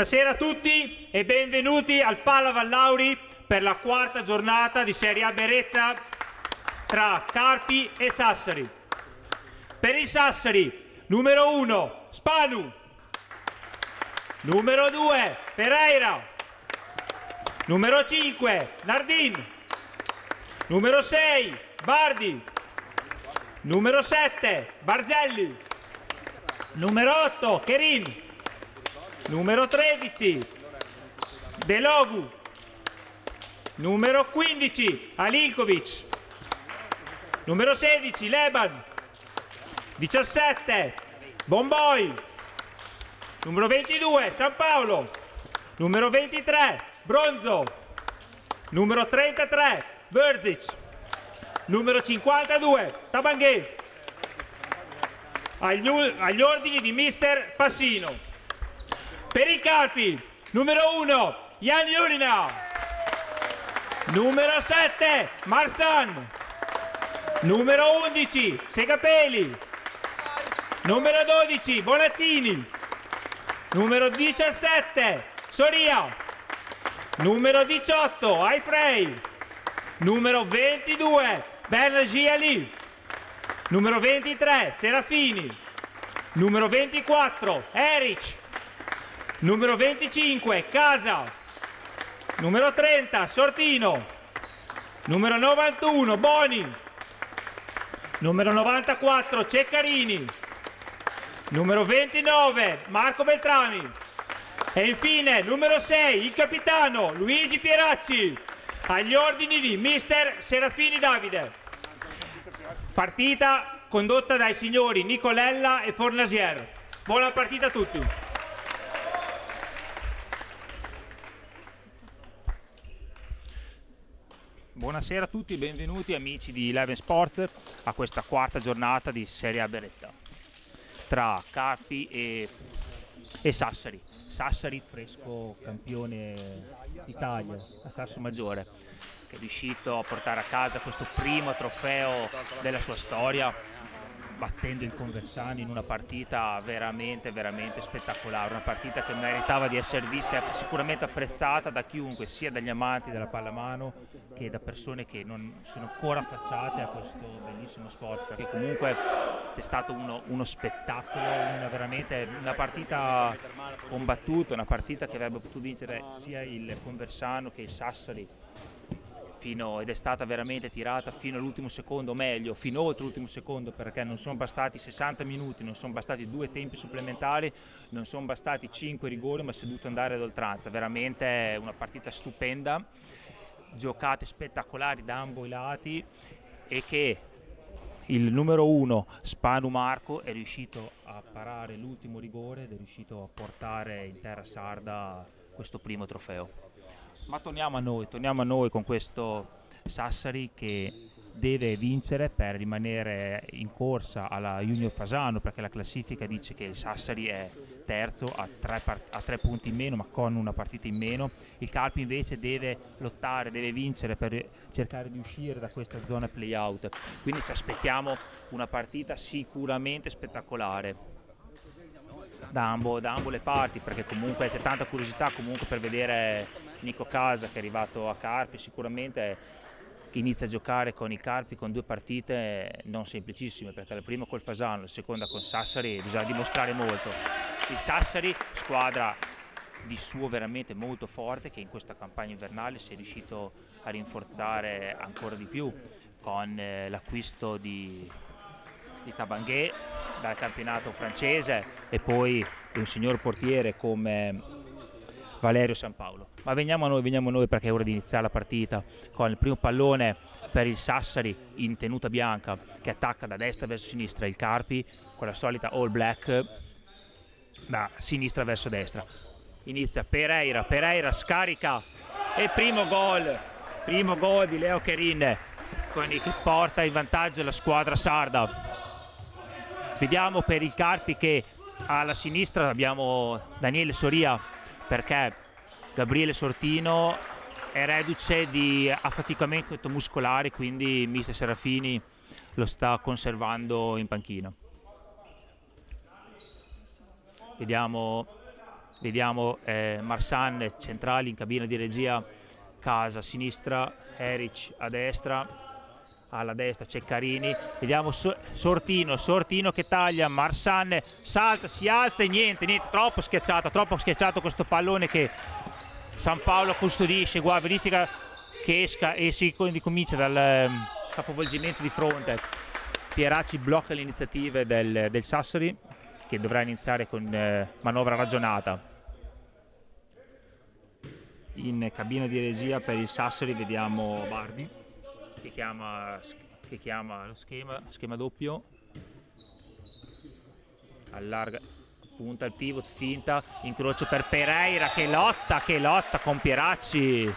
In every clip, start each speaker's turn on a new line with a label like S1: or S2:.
S1: Buonasera a tutti e benvenuti al Palla Vallauri per la quarta giornata di Serie A Beretta tra Carpi e Sassari. Per il Sassari, numero 1, Spanu. Numero 2, Pereira. Numero 5, Nardin. Numero 6, Bardi. Numero 7, Bargelli. Numero 8, Kerin. Numero 13, Delogu. Numero 15, Alinkovic. Numero 16, Leban. 17, Bomboi. Numero 22, San Paolo. Numero 23, Bronzo. Numero 33, Berzic. Numero 52, Tabanghe. Agli, agli ordini di mister Passino. Per i Carpi, numero 1, Jan Jurina. Numero 7, Marsan. Numero 11, Segapeli. Numero 12, Bonaccini. Numero 17, Soria. Numero 18, Aifrey. Numero 22, Bernagi Ali. Numero 23, Serafini. Numero 24, Erich. Numero 25, Casa. Numero 30, Sortino. Numero 91, Boni. Numero 94, Ceccarini. Numero 29, Marco Beltrami. E infine, numero 6, il capitano Luigi Pieracci. Agli ordini di mister Serafini Davide. Partita condotta dai signori Nicolella e Fornasier. Buona partita a tutti.
S2: Buonasera a tutti, benvenuti amici di Eleven Sports a questa quarta giornata di Serie A Beretta.
S1: tra Carpi e, e Sassari. Sassari fresco campione d'Italia a Sasso Maggiore che è riuscito a portare a casa questo primo trofeo della sua storia battendo il Conversano in una partita veramente, veramente spettacolare, una partita che meritava di essere vista e sicuramente apprezzata da chiunque, sia dagli amanti della pallamano che da persone che non sono ancora affacciate a questo bellissimo sport, perché comunque c'è stato uno, uno spettacolo, una, veramente una partita combattuta, una partita che avrebbe potuto vincere sia il Conversano che il Sassari fino, ed è stata veramente tirata fino all'ultimo secondo, o meglio, fino oltre l'ultimo secondo perché non sono bastati 60 minuti, non sono bastati due tempi supplementari, non sono bastati 5 rigori, ma si è dovuto andare ad oltranza. Veramente una partita stupenda, giocate spettacolari da ambo i lati e che il numero uno Spanu Marco è riuscito a parare l'ultimo rigore ed è riuscito a portare in terra sarda questo primo trofeo. Ma torniamo a noi, torniamo a noi con questo Sassari che deve vincere per rimanere in corsa alla Junior Fasano perché la classifica dice che il Sassari è terzo a tre, part- a tre, punti in meno ma con una partita in meno. Il Calpi invece deve lottare, deve vincere per cercare di uscire da questa zona play-out. Quindi ci aspettiamo una partita sicuramente spettacolare. Da ambo, da ambo le parti perché comunque c'è tanta curiosità comunque per vedere Nico Casa che è arrivato a Carpi sicuramente inizia a giocare con il Carpi con due partite non semplicissime perché la prima col Fasano, la seconda con Sassari bisogna dimostrare molto. Il Sassari, squadra di suo veramente molto forte che in questa campagna invernale si è riuscito a rinforzare ancora di più con eh, l'acquisto di, di Tabanguet dal campionato francese e poi un signor portiere come Valerio San Paolo. Ma veniamo a noi, veniamo a noi perché è ora di iniziare la partita con il primo pallone per il Sassari in tenuta bianca che attacca da destra verso sinistra il Carpi con la solita all black da sinistra verso destra. Inizia Pereira, Pereira scarica e primo gol, primo gol di Leo Cherin che porta in vantaggio la squadra sarda. Vediamo per il Carpi che alla sinistra abbiamo Daniele Soria perché Gabriele Sortino è reduce di affaticamento muscolare, quindi mister Serafini lo sta conservando in panchina. Vediamo, vediamo eh, Marsan centrali in cabina di regia, Casa a sinistra, Eric a destra, alla destra Ceccarini, vediamo Sortino, Sortino che taglia, Marsan salta, si alza e niente, niente, troppo schiacciato, troppo schiacciato questo pallone che San Paolo custodisce, qua verifica che esca e si comincia dal ehm, capovolgimento di fronte. Pieracci blocca le iniziative del, del Sassari che dovrà iniziare con eh, manovra ragionata. In cabina di regia per il Sassari vediamo Bardi che chiama, che chiama lo schema, schema doppio, allarga, punta il pivot, finta, incrocio per Pereira che lotta, che lotta con Pieracci.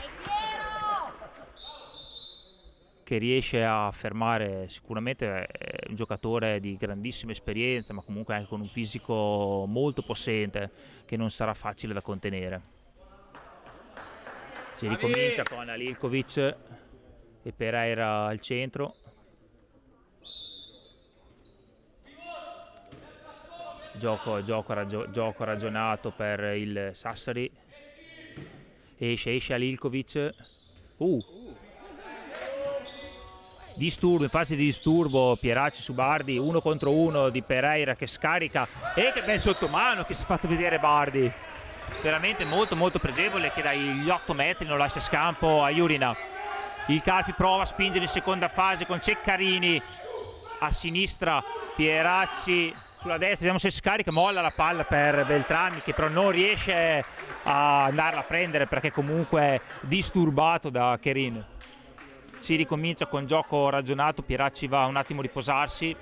S1: Che riesce a fermare sicuramente è un giocatore di grandissima esperienza ma comunque anche con un fisico molto possente che non sarà facile da contenere. Si ricomincia con Alilkovic e Pereira al centro. Gioco, gioco, ragio, gioco ragionato per il Sassari. Esce, esce Alilkovic. Uh. disturbo, in fase di disturbo Pieracci su Bardi, uno contro uno di Pereira che scarica e che bel sottomano che si è fatto vedere Bardi. Veramente molto molto pregevole che dagli 8 metri non lascia scampo a Iurina il Carpi prova a spingere in seconda fase con Ceccarini. A sinistra, Pieracci sulla destra, vediamo se scarica, molla la palla per Beltrami che però non riesce a andarla a prendere perché comunque è disturbato da Cherin. Si ricomincia con gioco ragionato, Pieracci va un attimo a riposarsi,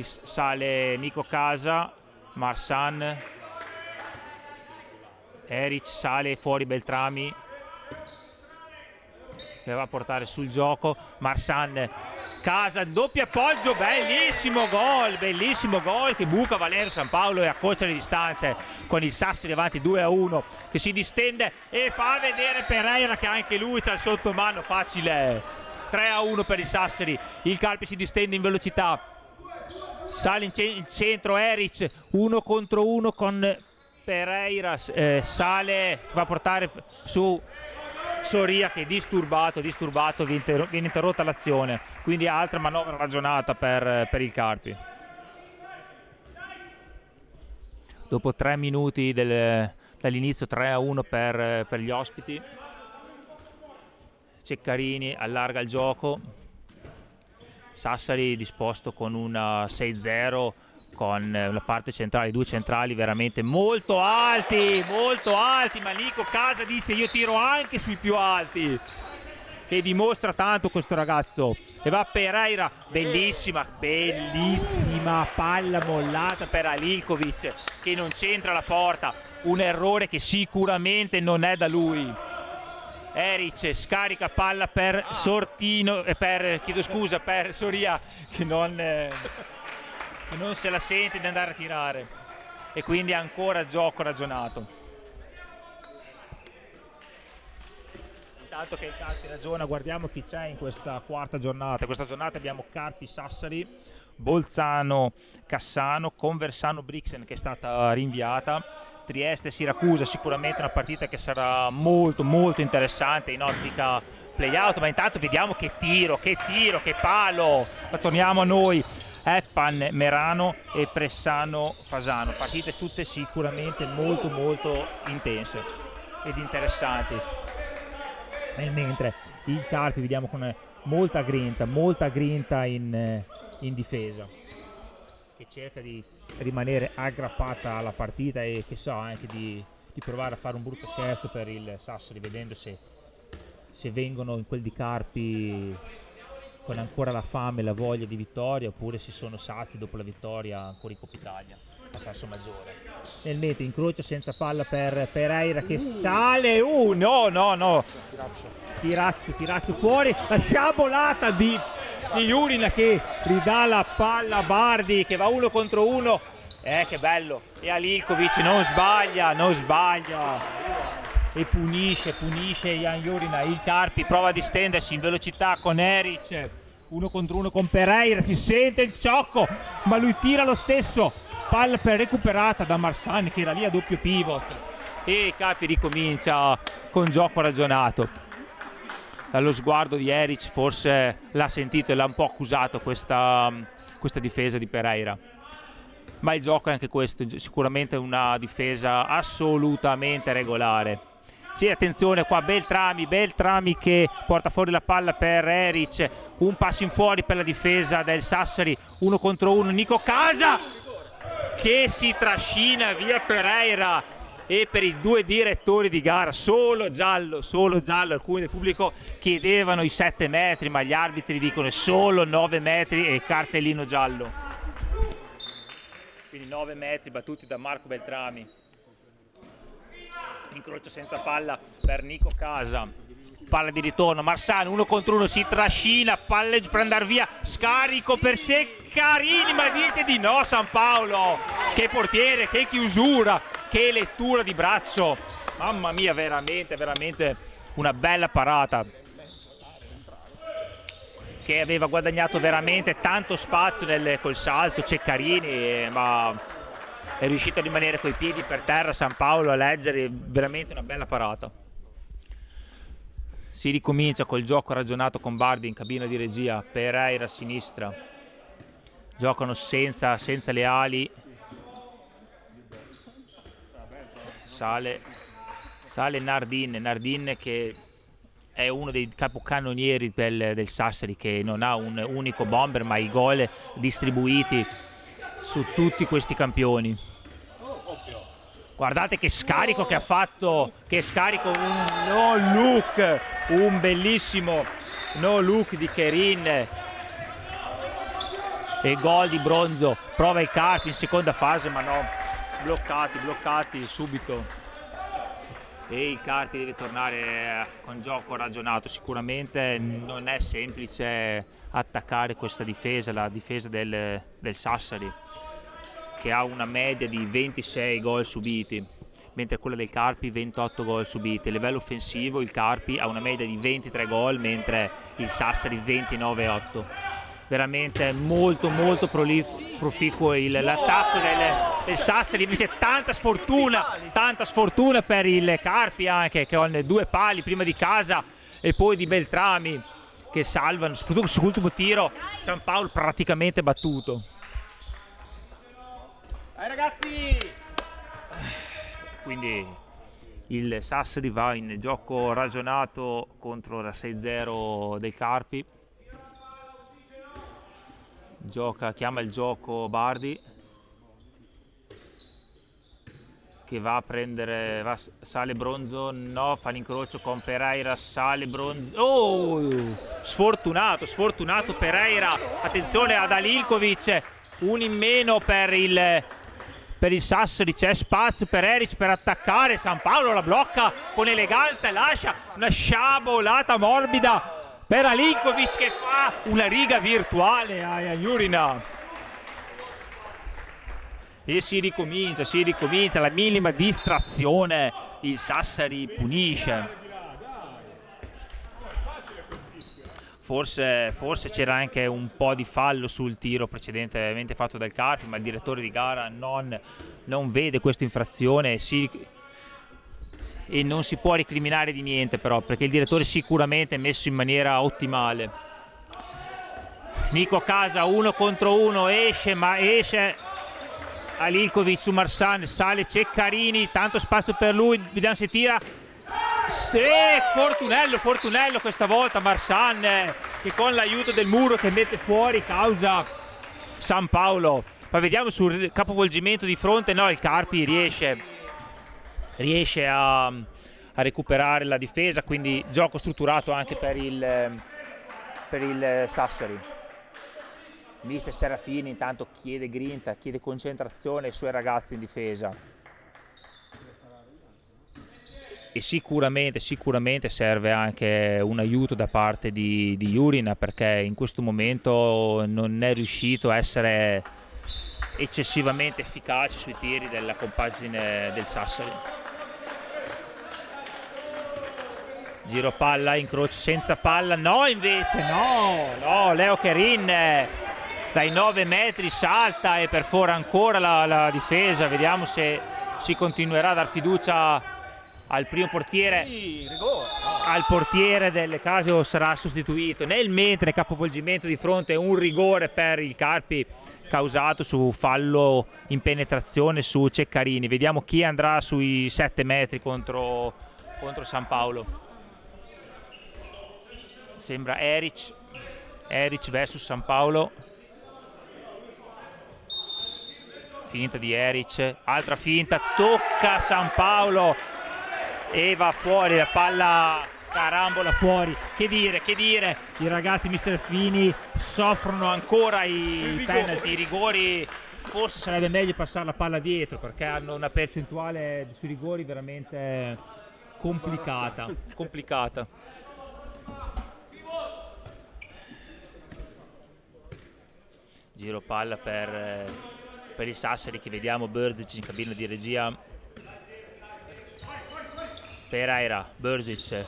S1: sale Nico Casa, Marsan, Eric sale fuori Beltrami, che va a portare sul gioco Marsan Casa doppio appoggio bellissimo gol bellissimo gol che buca Valerio San Paolo e accorcia le distanze con il Sassari avanti 2 a 1 che si distende e fa vedere Pereira che anche lui c'ha il sottomano facile 3 a 1 per il Sassari il Carpi si distende in velocità sale in, centro Eric uno contro uno con Pereira eh, sale va a portare su Soria che disturbato, disturbato viene, interrotta l'azione. Quindi altra manovra ragionata per, per il Carpi. Dopo tre minuti del, dall'inizio 3 a 1 per, per gli ospiti. Ceccarini allarga il gioco. Sassari disposto con una 6-0 con la parte centrale, due centrali veramente molto alti, molto alti, ma Nico Casa dice io tiro anche sui più alti, che dimostra tanto questo ragazzo. E va Pereira, bellissima, bellissima palla mollata per Alilkovic che non c'entra la porta, un errore che sicuramente non è da lui. Eric scarica palla per Sortino, eh, per, chiedo scusa, per Soria che non... Eh, non se la sente di andare a tirare e quindi ancora gioco ragionato. Intanto che il Carpi ragiona, guardiamo chi c'è in questa quarta giornata. Questa giornata abbiamo Carpi Sassari, Bolzano Cassano, Conversano Brixen che è stata rinviata, Trieste Siracusa, sicuramente una partita che sarà molto molto interessante in ottica playout, ma intanto vediamo che tiro, che tiro, che palo. Ma torniamo a noi. Eppan Merano e Pressano Fasano. Partite tutte sicuramente molto molto intense ed interessanti. Nel mentre il Carpi vediamo con molta grinta, molta grinta in, in difesa che cerca di rimanere aggrappata alla partita e che so anche di, di provare a fare un brutto scherzo per il Sassari vedendo se, se vengono in quel di Carpi con ancora la fame e la voglia di vittoria oppure si sono sazi dopo la vittoria ancora in Coppa Italia a Sasso Maggiore. Nel mentre incrocio senza palla per Pereira che sale, uh no no no, tiraccio, tiraccio fuori, la sciabolata di, di Jurina che ridà la palla a Bardi che va uno contro uno, eh che bello, e Alilkovic non sbaglia, non sbaglia e punisce, punisce Jan Jurina, il Carpi prova a distendersi in velocità con Eric, uno contro uno con Pereira, si sente il ciocco, ma lui tira lo stesso, palla per recuperata da Marsan che era lì a doppio pivot. E Carpi ricomincia con gioco ragionato. Dallo sguardo di Eric forse l'ha sentito e l'ha un po' accusato questa, questa difesa di Pereira. Ma il gioco è anche questo, sicuramente una difesa assolutamente regolare. Sì, attenzione qua, Beltrami, Beltrami che porta fuori la palla per Eric, un passo in fuori per la difesa del Sassari, uno contro uno, Nico Casa che si trascina via Pereira. E per i due direttori di gara solo giallo, solo giallo, alcuni del pubblico chiedevano i 7 metri ma gli arbitri dicono solo 9 metri e cartellino giallo. Quindi 9 metri battuti da Marco Beltrami incrocio senza palla per Nico Casa. Palla di ritorno Marsano uno contro uno si trascina palle per andare via scarico per Ceccarini ma dice di no San Paolo che portiere che chiusura che lettura di braccio. Mamma mia veramente veramente una bella parata che aveva guadagnato veramente tanto spazio nel, col salto Ceccarini eh, ma è riuscito a rimanere coi piedi per terra San Paolo a leggere veramente una bella parata. Si ricomincia col gioco ragionato con Bardi in cabina di regia Pereira a sinistra. Giocano senza, senza le ali. Sale, sale Nardin Nardin che è uno dei capocannonieri del, del Sassari che non ha un unico bomber ma i gol distribuiti su tutti questi campioni guardate che scarico che ha fatto che scarico un no look un bellissimo no look di Kerin. E gol di Bronzo prova il Carpi in seconda fase ma no bloccati bloccati subito. E il Carpi deve tornare eh, con gioco ragionato. Sicuramente non è semplice attaccare questa difesa la difesa del, del Sassari che ha una media di 26 gol subiti mentre quella del Carpi 28 gol subiti. A livello offensivo il Carpi ha una media di 23 gol mentre il Sassari 29-8 veramente molto molto proficuo l'attacco del, del, Sassari invece tanta sfortuna tanta sfortuna per il Carpi anche che con due pali prima di casa e poi di Beltrami che salvano soprattutto sull'ultimo tiro San Paolo praticamente battuto
S2: Dai ragazzi!
S1: Quindi il Sassari va in gioco ragionato contro la 6-0 del Carpi. Gioca, chiama il gioco Bardi che va a prendere va, sale bronzo no fa l'incrocio con Pereira sale bronzo. Oh sfortunato sfortunato Pereira. Attenzione ad Alilkovic un in meno per il per il Sassari c'è spazio per Eric per attaccare San Paolo la blocca con eleganza e lascia una sciabolata morbida per Alinkovic che fa una riga virtuale a Jurina e si ricomincia, si ricomincia, la minima distrazione il Sassari punisce forse, forse c'era anche un po' di fallo sul tiro precedentemente fatto dal Carpi ma il direttore di gara non, non vede questa infrazione si e non si può recriminare di niente però perché il direttore sicuramente è messo in maniera ottimale. Nico casa uno contro uno esce ma esce Alilkovic su Marsan sale Ceccarini tanto spazio per lui vediamo se tira sì, Fortunello, Fortunello questa volta Marsan che con l'aiuto del muro che mette fuori causa San Paolo poi vediamo sul capovolgimento di fronte no il Carpi riesce riesce a, a recuperare la difesa, quindi gioco strutturato anche per il, per il Sassari. Mister Serafini intanto chiede grinta, chiede concentrazione ai suoi ragazzi in difesa. E sicuramente, sicuramente serve anche un aiuto da parte di, di Jurina perché in questo momento non è riuscito a essere eccessivamente efficace sui tiri della compagine del Sassari. Giro palla, incrocio senza palla, no invece, no, no, Leo Kerin dai 9 metri salta e perfora ancora la, la difesa, vediamo se si continuerà a dar fiducia al primo portiere, al portiere del Casio sarà sostituito. Nel mentre capovolgimento di fronte un rigore per il Carpi causato su fallo in penetrazione su Ceccarini. Vediamo chi andrà sui 7 metri contro, contro San Paolo. Sembra Eric Eric versus San Paolo. Finta di Eric altra finta tocca San Paolo e va fuori la palla carambola fuori. Che dire che dire? I ragazzi Miserfini soffrono ancora i penalty i rigori. Forse sarebbe meglio passare la palla dietro perché hanno una percentuale sui rigori veramente complicata. Complicata. Giro palla per, eh, per i Sassari che vediamo Berzic in cabina di regia Pereira, Berzic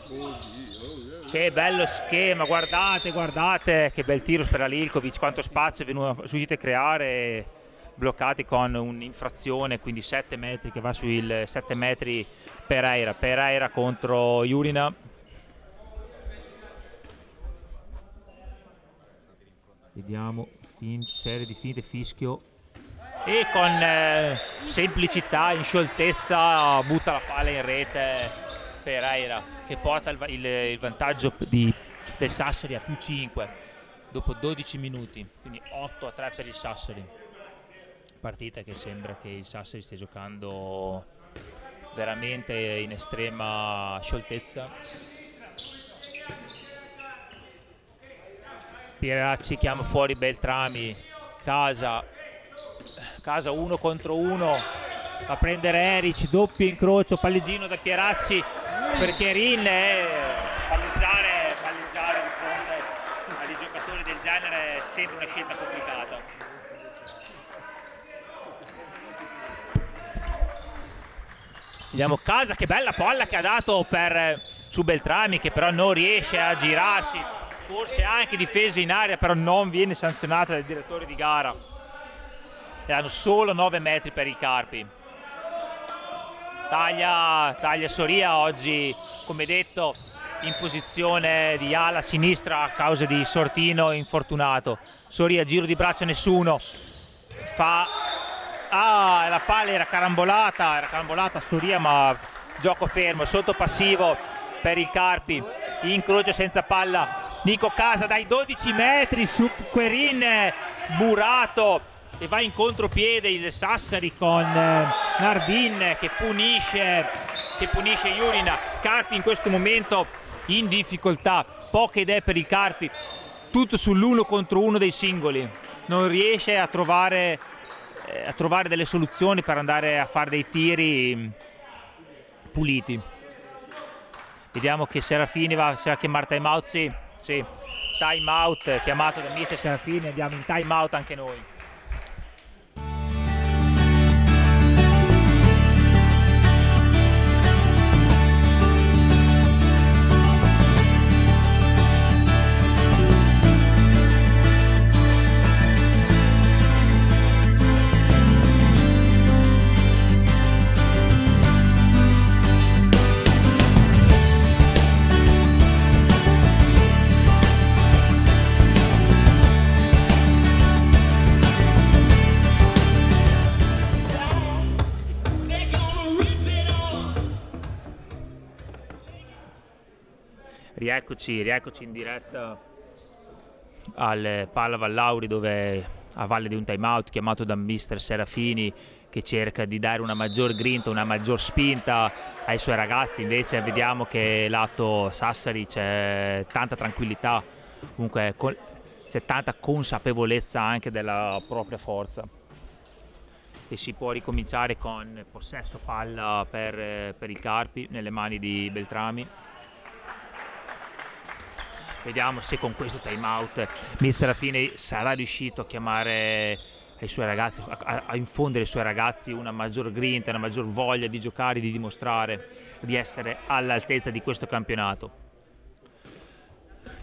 S1: che bello schema guardate guardate che bel tiro per Alilkovic quanto spazio è venuto a creare bloccati con un'infrazione quindi 7 metri che va sui 7 metri Pereira. Pereira contro Jurina. Vediamo fin- serie di finte fischio. E con eh, semplicità, in scioltezza butta la palla in rete Pereira che porta il, il, il vantaggio di, del Sassari a più 5 dopo 12 minuti, quindi 8 a 3 per il Sassari. Partita che sembra che il Sassari stia giocando veramente in estrema scioltezza Pieracci chiama fuori Beltrami, Casa, Casa uno contro uno, a prendere Eric, doppio incrocio, palleggino da Pieracci per Cherin e palleggiare, palleggiare di fronte a dei giocatori del genere è sempre una scelta complicata. Vediamo Casa, che bella palla che ha dato per, su Beltrami che però non riesce a girarsi, forse anche difesa in aria però non viene sanzionata dal direttore di gara. E hanno solo 9 metri per il Carpi taglia, taglia Soria oggi come detto in posizione di ala sinistra a causa di Sortino infortunato. Soria giro di braccio nessuno. Fa ah la palla era carambolata era carambolata Soria ma gioco fermo sotto passivo per il Carpi. Incrocio senza palla. Nico Casa dai 12 metri su Querin murato e va in contropiede il Sassari con eh, Nardin che punisce, che punisce Jurina. Carpi in questo momento in difficoltà, poche idee per il Carpi, tutto sull'uno contro uno dei singoli. Non riesce a trovare, eh, a trovare delle soluzioni per andare a fare dei tiri mm, puliti. Vediamo che Serafini va, a chiamare time out, sì. time out chiamato da mister Serafini, andiamo in time out anche noi. Rieccoci, rieccoci in diretta al Palla Vallauri dove a valle di un time out chiamato da mister Serafini che cerca di dare una maggior grinta, una maggior spinta ai suoi ragazzi, invece vediamo che lato Sassari c'è tanta tranquillità, comunque c'è tanta consapevolezza anche della propria forza. E si può ricominciare con possesso palla per, per il Carpi nelle mani di Beltrami Vediamo se con questo time out Mister Serafini sarà riuscito a chiamare ai suoi ragazzi, a, a, infondere ai suoi ragazzi una maggior grinta, una maggior voglia di giocare, di dimostrare di essere all'altezza di questo campionato.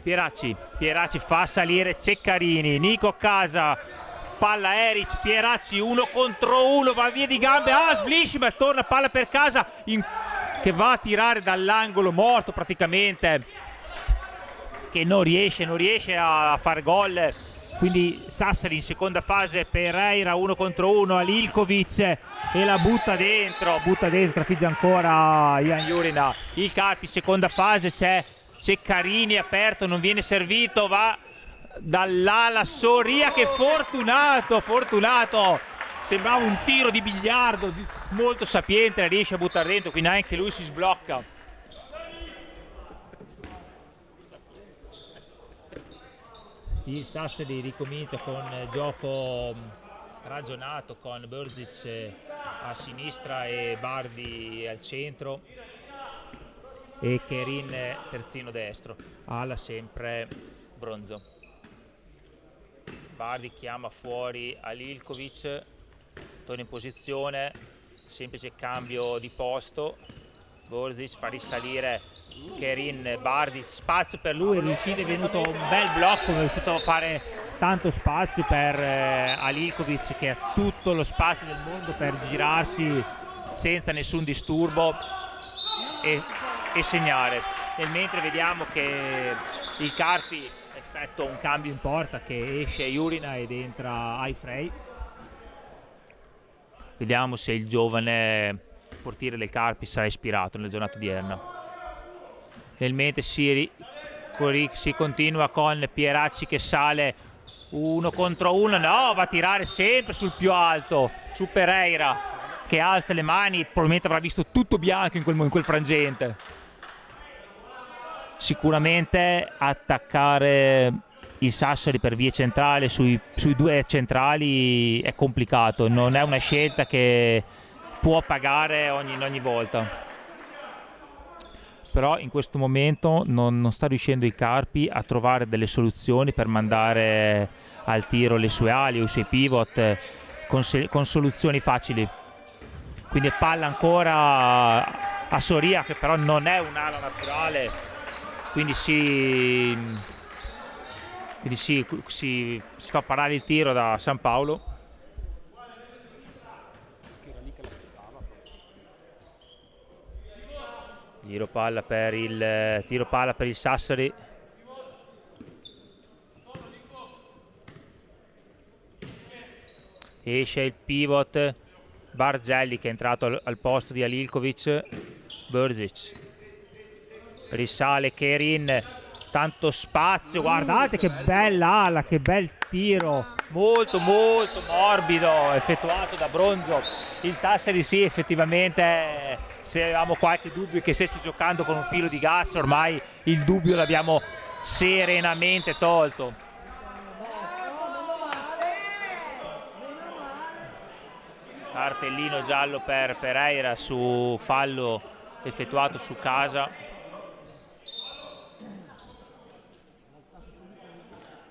S1: Pieracci, Pieracci fa salire Ceccarini, Nico Casa, palla Eric, Pieracci uno contro uno, va via di gambe, ah sblish ma torna palla per casa in, che va a tirare dall'angolo morto praticamente che non riesce, non riesce a fare gol. Quindi Sassari in seconda fase Pereira uno contro uno a Lilkovic e la butta dentro butta dentro, trafigge ancora Ian Jurina. Il Carpi seconda fase c'è Ceccarini aperto non viene servito va dall'ala Soria che fortunato fortunato. Sembrava un tiro di biliardo molto sapiente riesce a buttare dentro quindi anche lui si sblocca il Sassari ricomincia con gioco ragionato con Burzic a sinistra e Bardi al centro e Kerin terzino destro. Ala sempre bronzo. Bardi chiama fuori Alilkovic torna in posizione semplice cambio di posto Borzic fa risalire Kerin Bardi, spazio per lui, è riuscito, è venuto un bel blocco, è riuscito a fare tanto spazio per eh, Alilkovic che ha tutto lo spazio del mondo per girarsi senza nessun disturbo e, e segnare. Nel mentre vediamo che il Carpi effettua un cambio in porta che esce Jurina ed entra Aifrey. Vediamo se il giovane portiere del Carpi sarà ispirato nella giornata odierna. Nel mentre si, si continua con Pieracci che sale uno contro uno, no, va a tirare sempre sul più alto, su Pereira che alza le mani, probabilmente avrà visto tutto bianco in quel, in quel frangente. Sicuramente attaccare il Sassari per vie centrali sui, sui due centrali è complicato, non è una scelta che può pagare ogni, ogni volta. Però in questo momento non, non, sta riuscendo il Carpi a trovare delle soluzioni per mandare al tiro le sue ali o i suoi pivot con, con soluzioni facili. Quindi palla ancora a Soria che però non è un'ala naturale. Quindi si, quindi si, si, si fa parare il tiro da San Paolo Tiro palla per il, tiro palla per il Sassari. Esce il pivot Bargelli che è entrato al, al posto di Alilkovic. Burzic. Risale Kerin. Tanto spazio, guardate che bella ala, che bel tiro. Molto molto morbido effettuato da Bronzo. Il Sassari sì effettivamente se avevamo qualche dubbio che stesse giocando con un filo di gas ormai il dubbio l'abbiamo serenamente tolto. Cartellino giallo per Pereira su fallo effettuato su casa.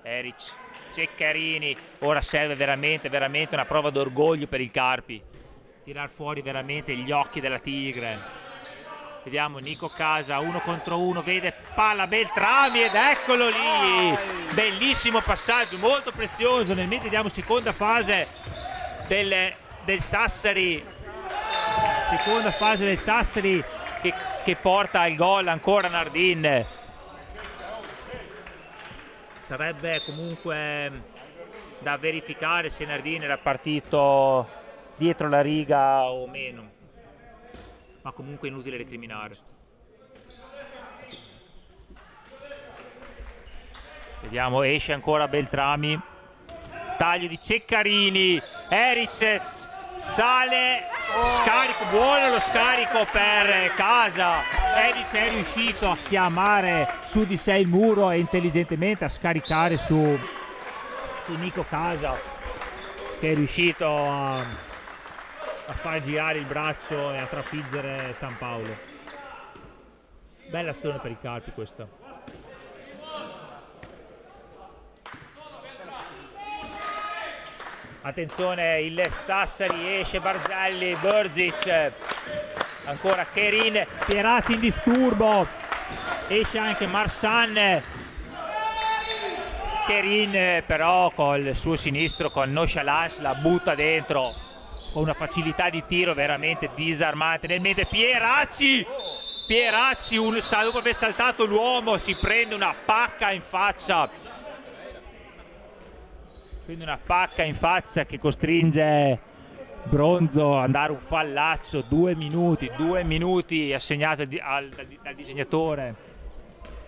S1: Eric Ceccarini ora serve veramente veramente una prova d'orgoglio per il Carpi tirar fuori veramente gli occhi della Tigre. Vediamo Nico Casa, uno contro uno, vede palla Beltrami ed eccolo lì! Bellissimo passaggio, molto prezioso. Nel mentre vediamo seconda fase del, del Sassari. Seconda fase del Sassari che, che porta al gol ancora Nardin. Sarebbe comunque da verificare se Nardin era partito dietro la riga o meno, ma comunque inutile recriminare. Vediamo, esce ancora Beltrami, taglio di Ceccarini, Erices sale, scarico, buono lo scarico per casa, Eric è riuscito a chiamare su di sé il muro e intelligentemente a scaricare su, su Nico Casa che è riuscito a a far girare il braccio e a trafiggere San Paolo. Bella azione per il Carpi questa. Attenzione, il Sassari esce, Bargelli, Burzic, ancora Kerin, Pieracci in disturbo, esce anche Marsan, Kerin però col suo sinistro, con nonchalance la butta dentro, con una facilità di tiro veramente disarmante. Nel mente Pieracci, Pieracci un, dopo aver saltato l'uomo si prende una pacca in faccia. Quindi una pacca in faccia che costringe Bronzo ad andare un fallaccio, due minuti, due minuti assegnati al, al, al disegnatore.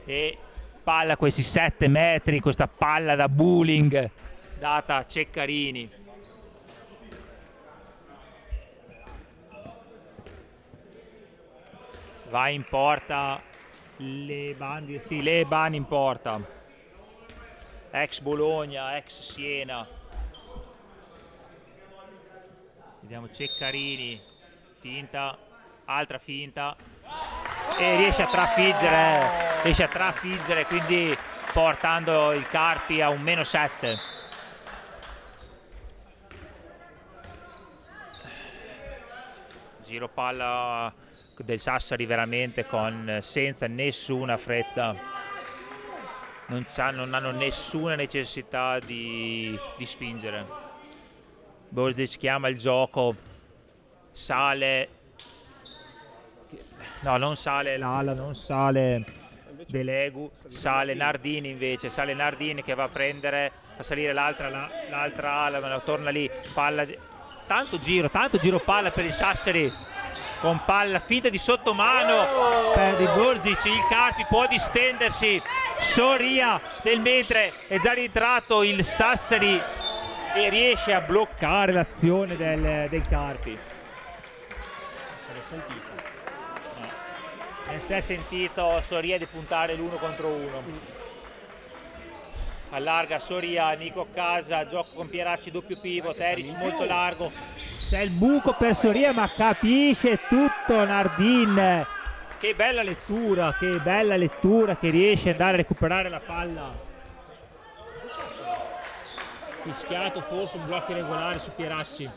S1: E palla questi sette metri, questa palla da bowling data a Ceccarini. va in porta Leban, sì, Leban in porta ex Bologna, ex Siena. Vediamo Ceccarini. Finta, altra finta. E riesce a trafiggere riesce a trafiggere quindi portando il Carpi a un meno 7 giro palla del Sassari veramente con, senza nessuna fretta non, non hanno nessuna necessità di, di spingere. Borzic chiama il gioco sale no non sale l'ala non sale Delegu sale Nardini invece sale Nardini che va a prendere fa salire l'altra, l'altra ala ma torna lì palla di... tanto giro tanto giro palla per il Sassari con palla finta di sottomano per Di Burzic, il Carpi può distendersi, Soria nel mentre è già rientrato il Sassari e riesce a bloccare l'azione del, del Carpi. Se l'è sentito? No. si è sentito Soria di puntare l'uno contro uno. Allarga Soria, Nico Casa, gioco con Pieracci doppio pivot, Eric molto largo, c'è il buco per Soria ma capisce tutto Nardin che bella lettura che bella lettura che riesce ad andare a recuperare la palla fischiato forse un blocco irregolare su Pieracci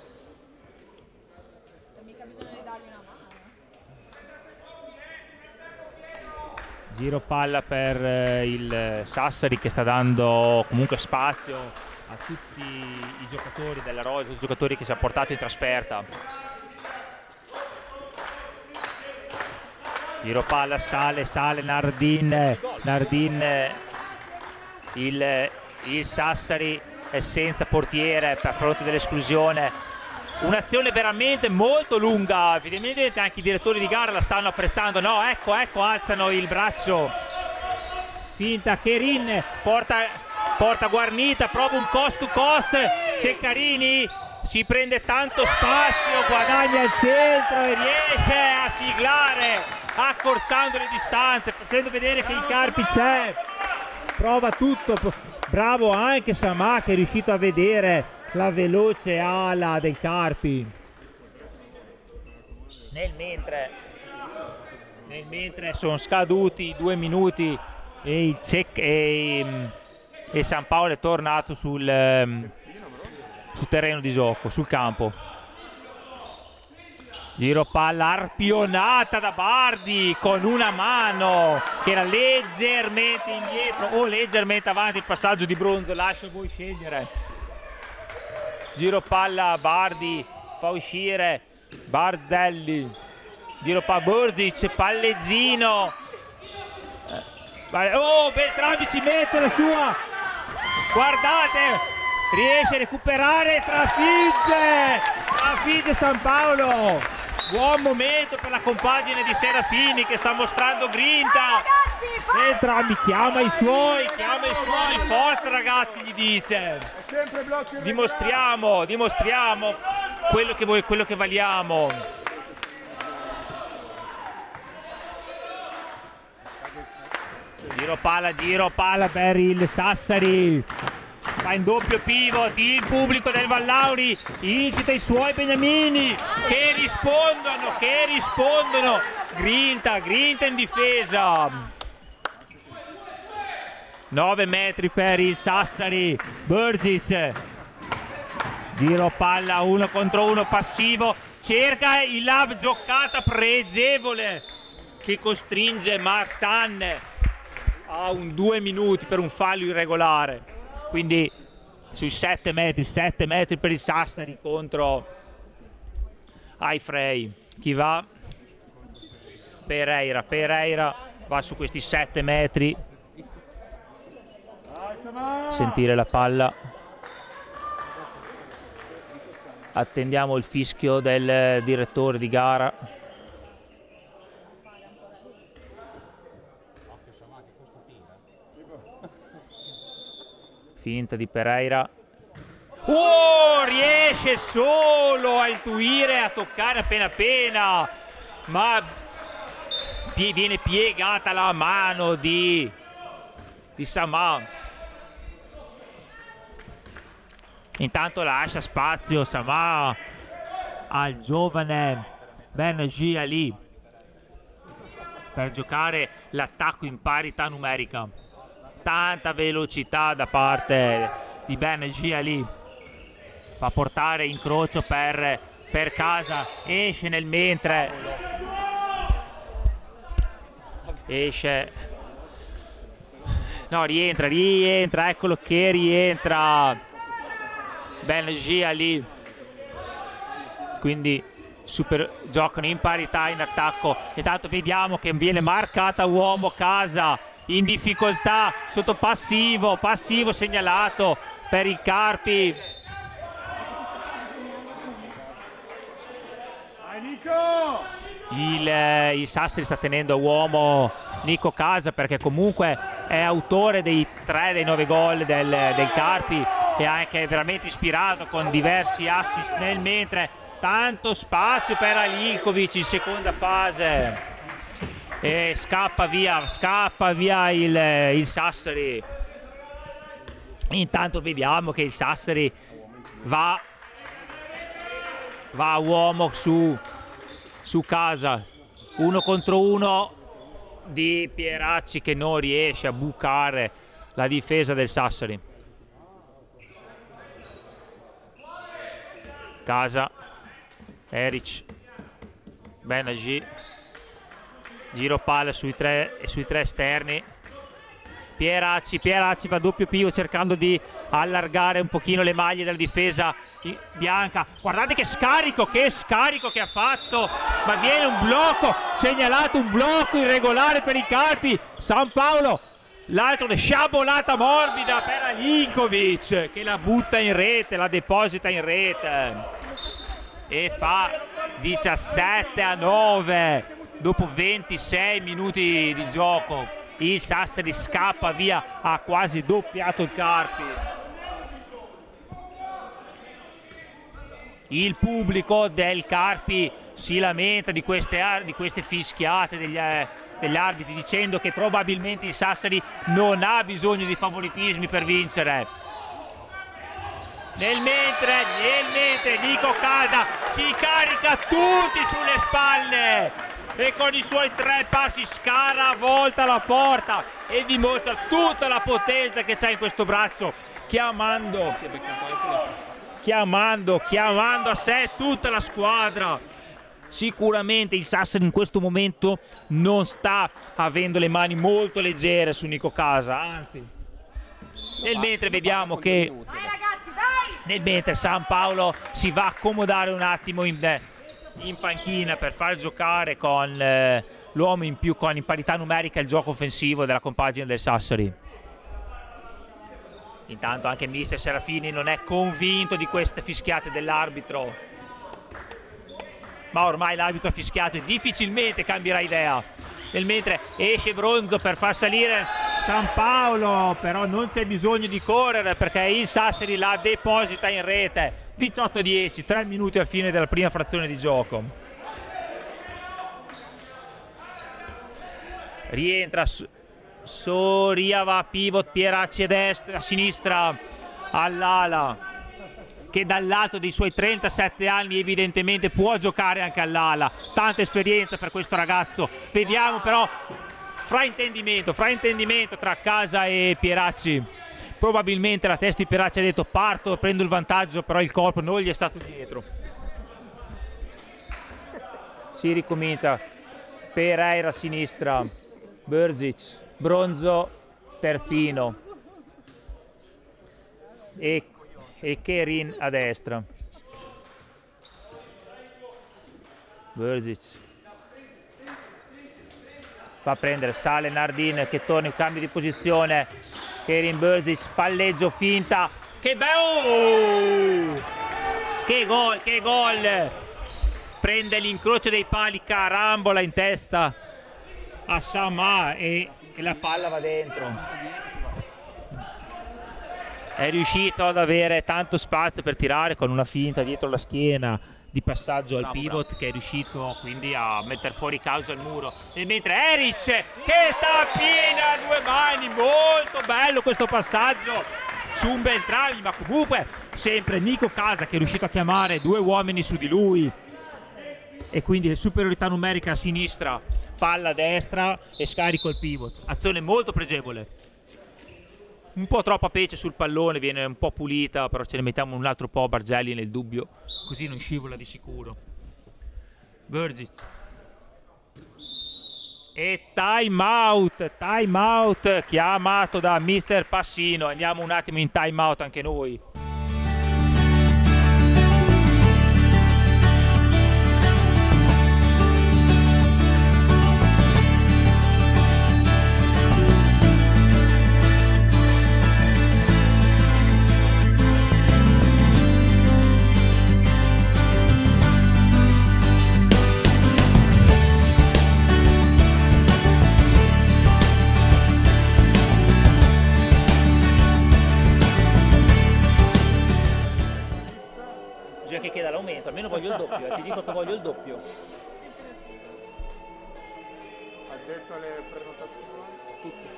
S1: giro palla per eh, il Sassari che sta dando comunque spazio a tutti i giocatori della Rosa, i giocatori che si ha portato in trasferta. Giro palla, sale, sale Nardin, Nardin il, il Sassari è senza portiere per fronte dell'esclusione. Un'azione veramente molto lunga evidentemente anche i direttori di gara la stanno apprezzando. No ecco ecco alzano il braccio. Finta Kerin porta, porta guarnita prova un cost to cost Ceccarini si prende tanto spazio guadagna il centro e riesce a siglare accorciando le distanze facendo vedere che il Carpi c'è prova tutto bravo anche Samà che è riuscito a vedere la veloce ala del Carpi. Nel mentre, nel mentre sono scaduti i due minuti e, il Cec e, e San Paolo è tornato sul, ehm, sul terreno di gioco, sul campo. Giro palla arpionata da Bardi con una mano che era leggermente indietro. O leggermente avanti il passaggio di bronzo, lascio voi scegliere. Giro palla Bardi fa uscire Bardelli. Giro palla Borzic palleggino. Eh, oh Beltrami ci mette la sua. Guardate riesce a recuperare trafigge trafigge San Paolo buon momento per la compagine di Serafini che sta mostrando grinta Beltrami chiama i suoi chiama i suoi forza ragazzi gli dice Dimostriamo, dimostriamo quello che, voi, quello che valiamo. Giro palla, giro palla per il Sassari. Va in doppio pivot, il pubblico del Vallauri incita i suoi beniamini che rispondono, che rispondono. Grinta, grinta in difesa. 9 metri per il Sassari Burzic giro palla uno contro uno passivo cerca il lab giocata pregevole che costringe Marsan a un 2 minuti per un fallo irregolare quindi sui 7 metri 7 metri per il Sassari contro Aifrey chi va? Pereira Pereira va su questi 7 metri. Sentire la palla. Attendiamo il fischio del direttore di gara finta di Pereira oh riesce solo a intuire a toccare appena appena ma viene piegata la mano di di Samà Intanto lascia spazio Samà al giovane Benji Ali per giocare l'attacco in parità numerica. Tanta velocità da parte di Benji Ali. Fa portare incrocio per, per casa, esce nel mentre. Esce. No, rientra, rientra, eccolo che rientra Benji lì quindi super, giocano in parità in attacco intanto vediamo che viene marcata uomo casa in difficoltà sotto passivo passivo segnalato per il Carpi. Il, eh, il Sastri sta tenendo uomo Nico Casa perché comunque è autore dei tre dei nove gol del, del Carpi e anche veramente ispirato con diversi assist nel mentre. Tanto spazio per Alinkovic in seconda fase e scappa via scappa via il, il Sassari. Intanto vediamo che il Sassari va va a uomo su, su casa, uno contro uno di Pieracci che non riesce a bucare la difesa del Sassari. Casa, Eric, Benagi, giro palla sui tre, sui tre esterni, Pieracci, Pieracci fa doppio pio cercando di allargare un pochino le maglie della difesa bianca. Guardate che scarico, che scarico che ha fatto, ma viene un blocco, segnalato un blocco irregolare per i Carpi. San Paolo, l'altro sciabolata morbida per Alinkovic che la butta in rete, la deposita in rete e fa 17 a 9 dopo 26 minuti di gioco il Sassari scappa via, ha quasi doppiato il Carpi. Il pubblico del Carpi si lamenta di queste, di queste fischiate degli, eh, degli arbitri dicendo che probabilmente il Sassari non ha bisogno di favoritismi per vincere. Nel mentre, nel mentre Nico Casa si carica tutti sulle spalle e con i suoi tre passi scaravolta la porta e dimostra tutta la potenza che c'è in questo braccio chiamando chiamando chiamando a sé tutta la squadra. Sicuramente il Sassari in questo momento non sta avendo le mani molto leggere su Nico Casa anzi nel mentre vediamo che nel mentre San Paolo si va a accomodare un attimo in in panchina per far giocare con eh, l'uomo in più con in parità numerica il gioco offensivo della compagine del Sassari. Intanto anche mister Serafini non è convinto di queste fischiate dell'arbitro. Ma ormai l'arbitro ha fischiato e difficilmente cambierà idea. Nel mentre esce Bronzo per far salire San Paolo, però non c'è bisogno di correre perché il Sassari la deposita in rete 18-10, 3 minuti a fine della prima frazione di gioco. Rientra Soria va a pivot, Pieracci a destra, a sinistra all'ala che dall'alto dei suoi 37 anni evidentemente può giocare anche all'ala. Tanta esperienza per questo ragazzo. Vediamo però fraintendimento, fraintendimento tra Casa e Pieracci probabilmente la testa di Peracci ha detto parto, prendo il vantaggio, però il corpo non gli è stato dietro. Si ricomincia, Pereira a sinistra, Burzic, Bronzo terzino e, e Kerin a destra. Burzic fa prendere, sale Nardin che torna in cambio di posizione Kerin Burzic, palleggio finta, che bello! Che gol, che gol! Prende l'incrocio dei pali, carambola in testa a Sama e, e la palla va dentro. È riuscito ad avere tanto spazio per tirare con una finta dietro la schiena di passaggio al pivot che è riuscito quindi a mettere fuori causa il muro. E mentre Eric che tappina a due mani molto bello questo passaggio su un bel travi ma comunque sempre Nico Casa che è riuscito a chiamare due uomini su di lui. E quindi superiorità numerica a sinistra palla a destra e scarico il pivot. Azione molto pregevole. Un po' troppa pece sul pallone viene un po' pulita però ce ne mettiamo un altro po' Bargelli nel dubbio così non scivola di sicuro. Burgess. E time out, time out chiamato da mister Passino. Andiamo un attimo in time out anche noi. Voglio il doppio.
S2: Ha detto le prenotazioni?
S1: Tutte.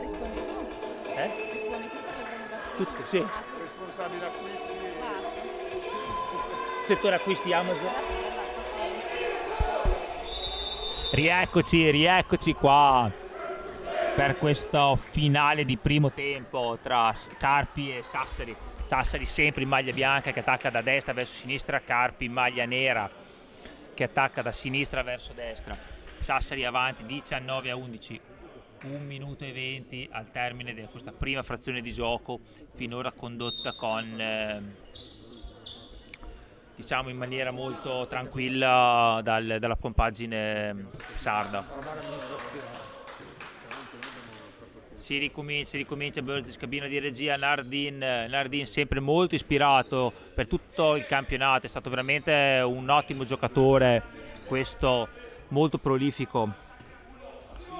S3: Rispondi tu?
S1: Eh?
S3: Rispondi tu per le prenotazioni?
S1: Tutte, sì.
S2: Responsabile acquisti?
S3: Basta.
S1: settore acquisti Amazon. Rieccoci, rieccoci qua per questo finale di primo tempo tra Carpi e Sassari. Sassari sempre in maglia bianca che attacca da destra verso sinistra, Carpi in maglia nera che attacca da sinistra verso destra. Sassari avanti 19 a 11, 1 minuto e 20 al termine di questa prima frazione di gioco finora condotta con eh, diciamo in maniera molto tranquilla dal, dalla compagine sarda. Si ricomincia, ricomincia Burgess, cabina di regia, Nardin, Nardin sempre molto ispirato per tutto il campionato, è stato veramente un ottimo giocatore, questo molto prolifico,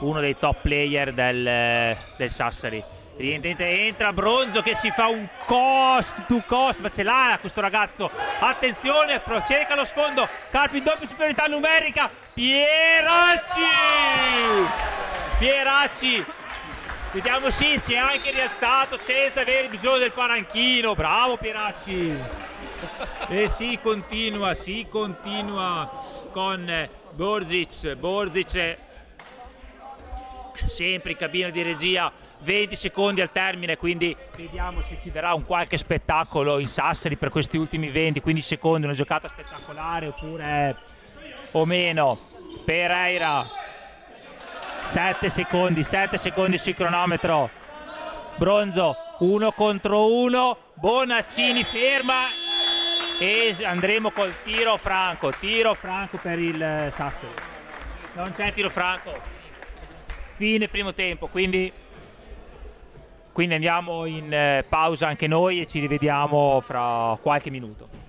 S1: uno dei top player del, del Sassari. Entra Bronzo che si fa un cost to cost, ma ce l'ha questo ragazzo. Attenzione, cerca lo sfondo. Carpi in doppia superiorità numerica. Pieracci! Pieracci Vediamo sì, si è anche rialzato senza avere bisogno del paranchino. Bravo Pieracci. E si continua, si continua con Borzic. Borzic sempre in cabina di regia 20 secondi al termine quindi vediamo se ci darà un qualche spettacolo in Sassari per questi ultimi 20-15 secondi una giocata spettacolare oppure o meno Pereira 7 secondi, 7 secondi sul cronometro. Bronzo, 1 contro 1. Bonaccini ferma e andremo col tiro franco. Tiro franco per il eh, Sassari. Non c'è tiro franco. Fine primo tempo, quindi, quindi andiamo in eh, pausa anche noi e ci rivediamo fra qualche minuto.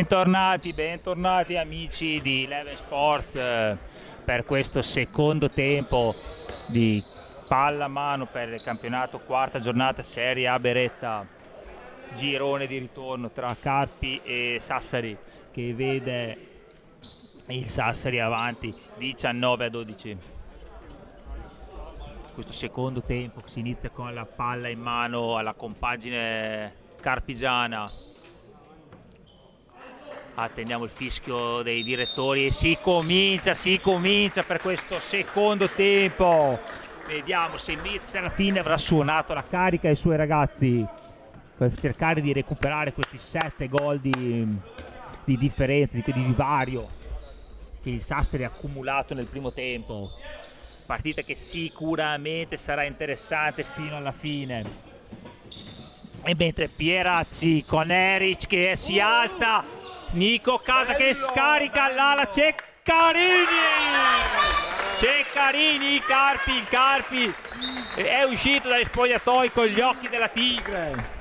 S1: Bentornati, bentornati amici di Leven Sports eh, per questo secondo tempo di pallamano per il campionato quarta giornata Serie A Beretta. Girone di ritorno tra Carpi e Sassari che vede il Sassari avanti 19 a 12 questo secondo tempo si inizia con la palla in mano alla compagine carpigiana attendiamo il fischio dei direttori e si comincia, si comincia per questo secondo tempo. Vediamo se Mitz alla fine avrà suonato la carica ai suoi ragazzi per cercare di recuperare questi sette gol di, di differenza, di, di divario che il Sassari ha accumulato nel primo tempo. Partita che sicuramente sarà interessante fino alla fine. E mentre Pierazzi con Eric che si alza Nico Casa che scarica l'ala Ceccarini Ceccarini Carpi Carpi. È uscito dai spogliatoi con gli occhi della tigre.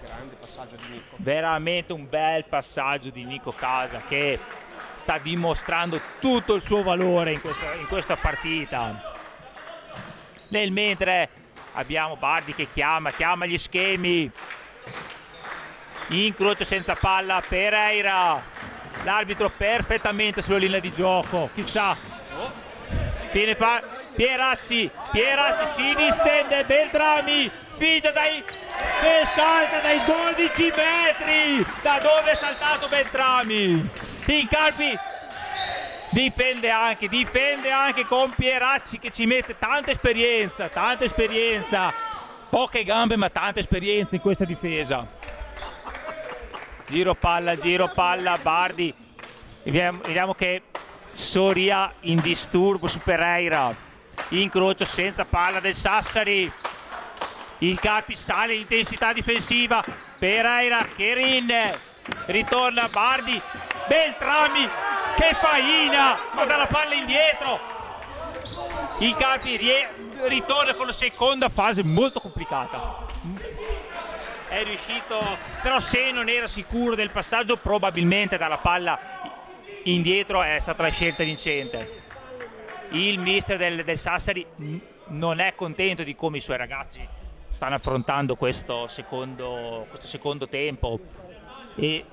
S2: Grande passaggio di Nico.
S1: Veramente un bel passaggio di Nico Casa che sta dimostrando tutto il suo valore in questa, in questa partita. Nel mentre abbiamo Bardi che chiama chiama gli schemi incrocio senza palla Pereira. L'arbitro perfettamente sulla linea di gioco chissà. Viene Pierazzi Pierazzi si distende Beltrami figlio dai che salta dai 12 metri. Da dove è saltato Beltrami? Incarpi difende anche difende anche con Pieracci che ci mette tanta esperienza tanta esperienza. Poche gambe ma tanta esperienza in questa difesa giro palla, giro palla, Bardi. Vediamo, che Soria in disturbo su Pereira. Incrocio senza palla del Sassari. Il Carpi sale in intensità difensiva. Pereira, Cherin. Ritorna Bardi. Beltrami. Che faina! Ma dalla palla indietro. Il Carpi ritorna con la seconda fase molto complicata è riuscito, però se non era sicuro del passaggio probabilmente dalla palla indietro è stata la scelta vincente. Il mister del, del Sassari non è contento di come i suoi ragazzi stanno affrontando questo secondo, questo secondo tempo e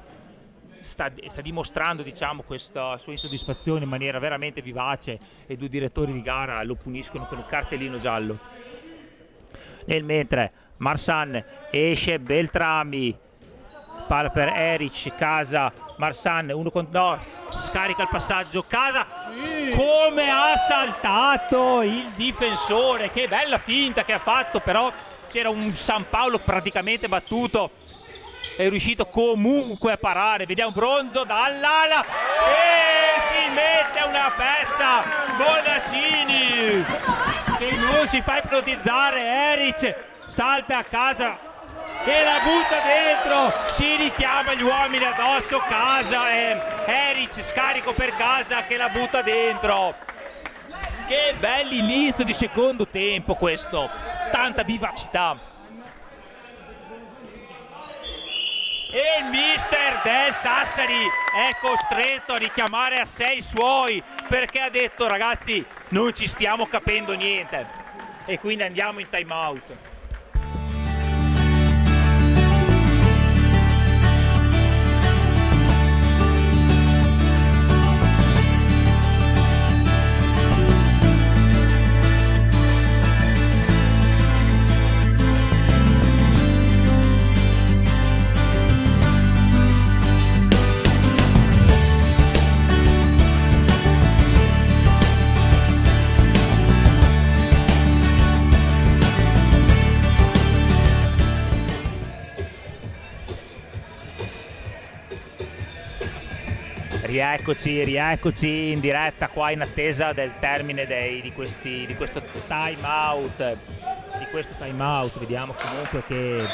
S1: sta, sta, dimostrando diciamo, questa sua insoddisfazione in maniera veramente vivace e due direttori di gara lo puniscono con un cartellino giallo. Nel mentre Marsan esce Beltrami palla per Eric Casa Marsan uno con no scarica il passaggio Casa come ha saltato il difensore che bella finta che ha fatto però c'era un San Paolo praticamente battuto è riuscito comunque a parare vediamo Bronzo dall'ala e ci mette una pezza Bonaccini che non si fa ipnotizzare Eric salta a casa e la butta dentro. Si richiama gli uomini addosso casa e Eric scarico per casa che la butta dentro. Che bell'inizio di secondo tempo questo. Tanta vivacità. E il mister del Sassari è costretto a richiamare a sé i suoi perché ha detto ragazzi non ci stiamo capendo niente. E quindi andiamo in time out Rieccoci, rieccoci in diretta qua in attesa del termine dei, di, questi, di, questo time out. Di questo time out, vediamo comunque che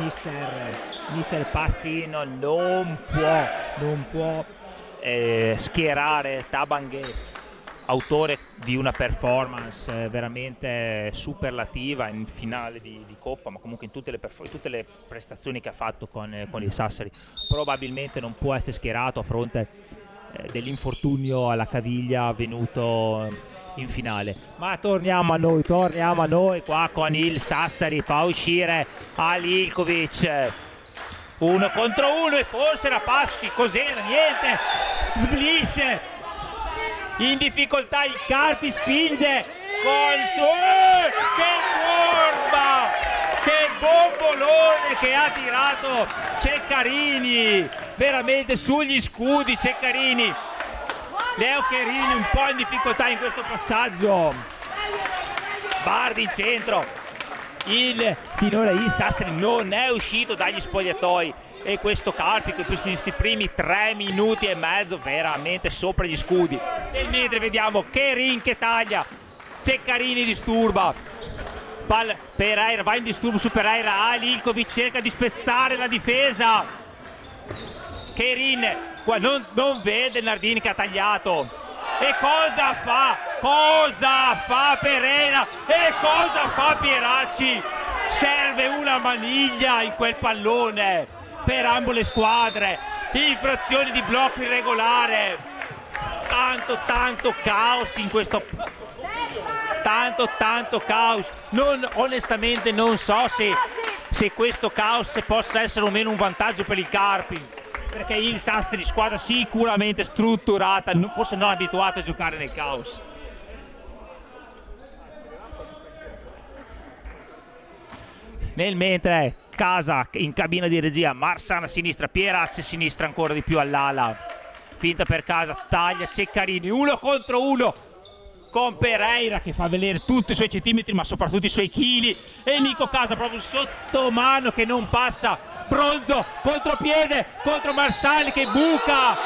S1: mister, mister Passino non può, non può eh, schierare Tabanghe autore di una performance eh, veramente superlativa in finale di, di Coppa, ma comunque in tutte le, tutte le prestazioni che ha fatto con, eh, con, il Sassari. Probabilmente non può essere schierato a fronte eh, dell'infortunio alla caviglia avvenuto in finale. Ma torniamo a noi, torniamo a noi qua con il Sassari, fa uscire Ali. Uno contro uno e forse la passi, cos'era? Niente, sblisce in difficoltà il Carpi spinge con su eh, che bomba! Che bombolone che ha tirato Ceccarini! Veramente sugli scudi Ceccarini! Leo Cherini un po' in difficoltà in questo passaggio. Bardi in centro. Il finora il Sassari non è uscito dagli spogliatoi e questo Carpi che questi primi tre minuti e mezzo veramente sopra gli scudi. E mentre vediamo Kerin che taglia. Ceccarini disturba Pal Pereira va in disturbo su Pereira. Ali Ilkovic cerca di spezzare la difesa. Kerin non, non vede Nardini che ha tagliato. E cosa fa? Cosa fa Pereira? E cosa fa Pieracci? Serve una maniglia in quel pallone per ambo le squadre, infrazioni di blocco irregolare, tanto tanto caos in questo tanto tanto caos. Non, onestamente non so se, se questo caos possa essere o meno un vantaggio per il Carpi perché il Sassari squadra sicuramente strutturata forse non abituata a giocare nel caos. Nel mentre casa in cabina di regia Marsana a sinistra Pierazzi a sinistra ancora di più all'ala. Finta per casa taglia Ceccarini uno contro uno con Pereira che fa vedere tutti i suoi centimetri ma soprattutto i suoi chili e Nico Casa proprio sotto mano che non passa Bronzo contropiede contro Marsali che buca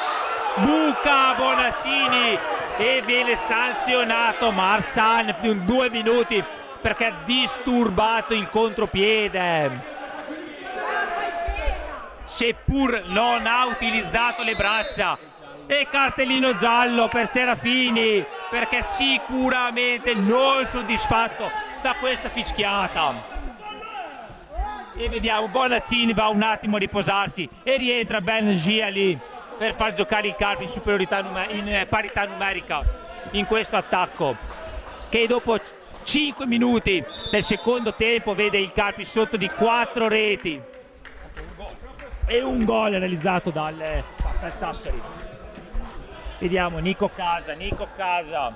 S1: buca Bonaccini e viene sanzionato Marsan più due minuti perché ha disturbato il contropiede seppur non ha utilizzato le braccia. E cartellino giallo per Serafini perché sicuramente non soddisfatto da questa fischiata. E vediamo Bonaccini va un attimo a riposarsi e rientra Ben Giali per far giocare il Carpi in superiorità in parità numerica in questo attacco che dopo 5 minuti del secondo tempo vede il Carpi sotto di 4 reti e un gol realizzato dal, dal Sassari. Vediamo Nico Casa Nico Casa.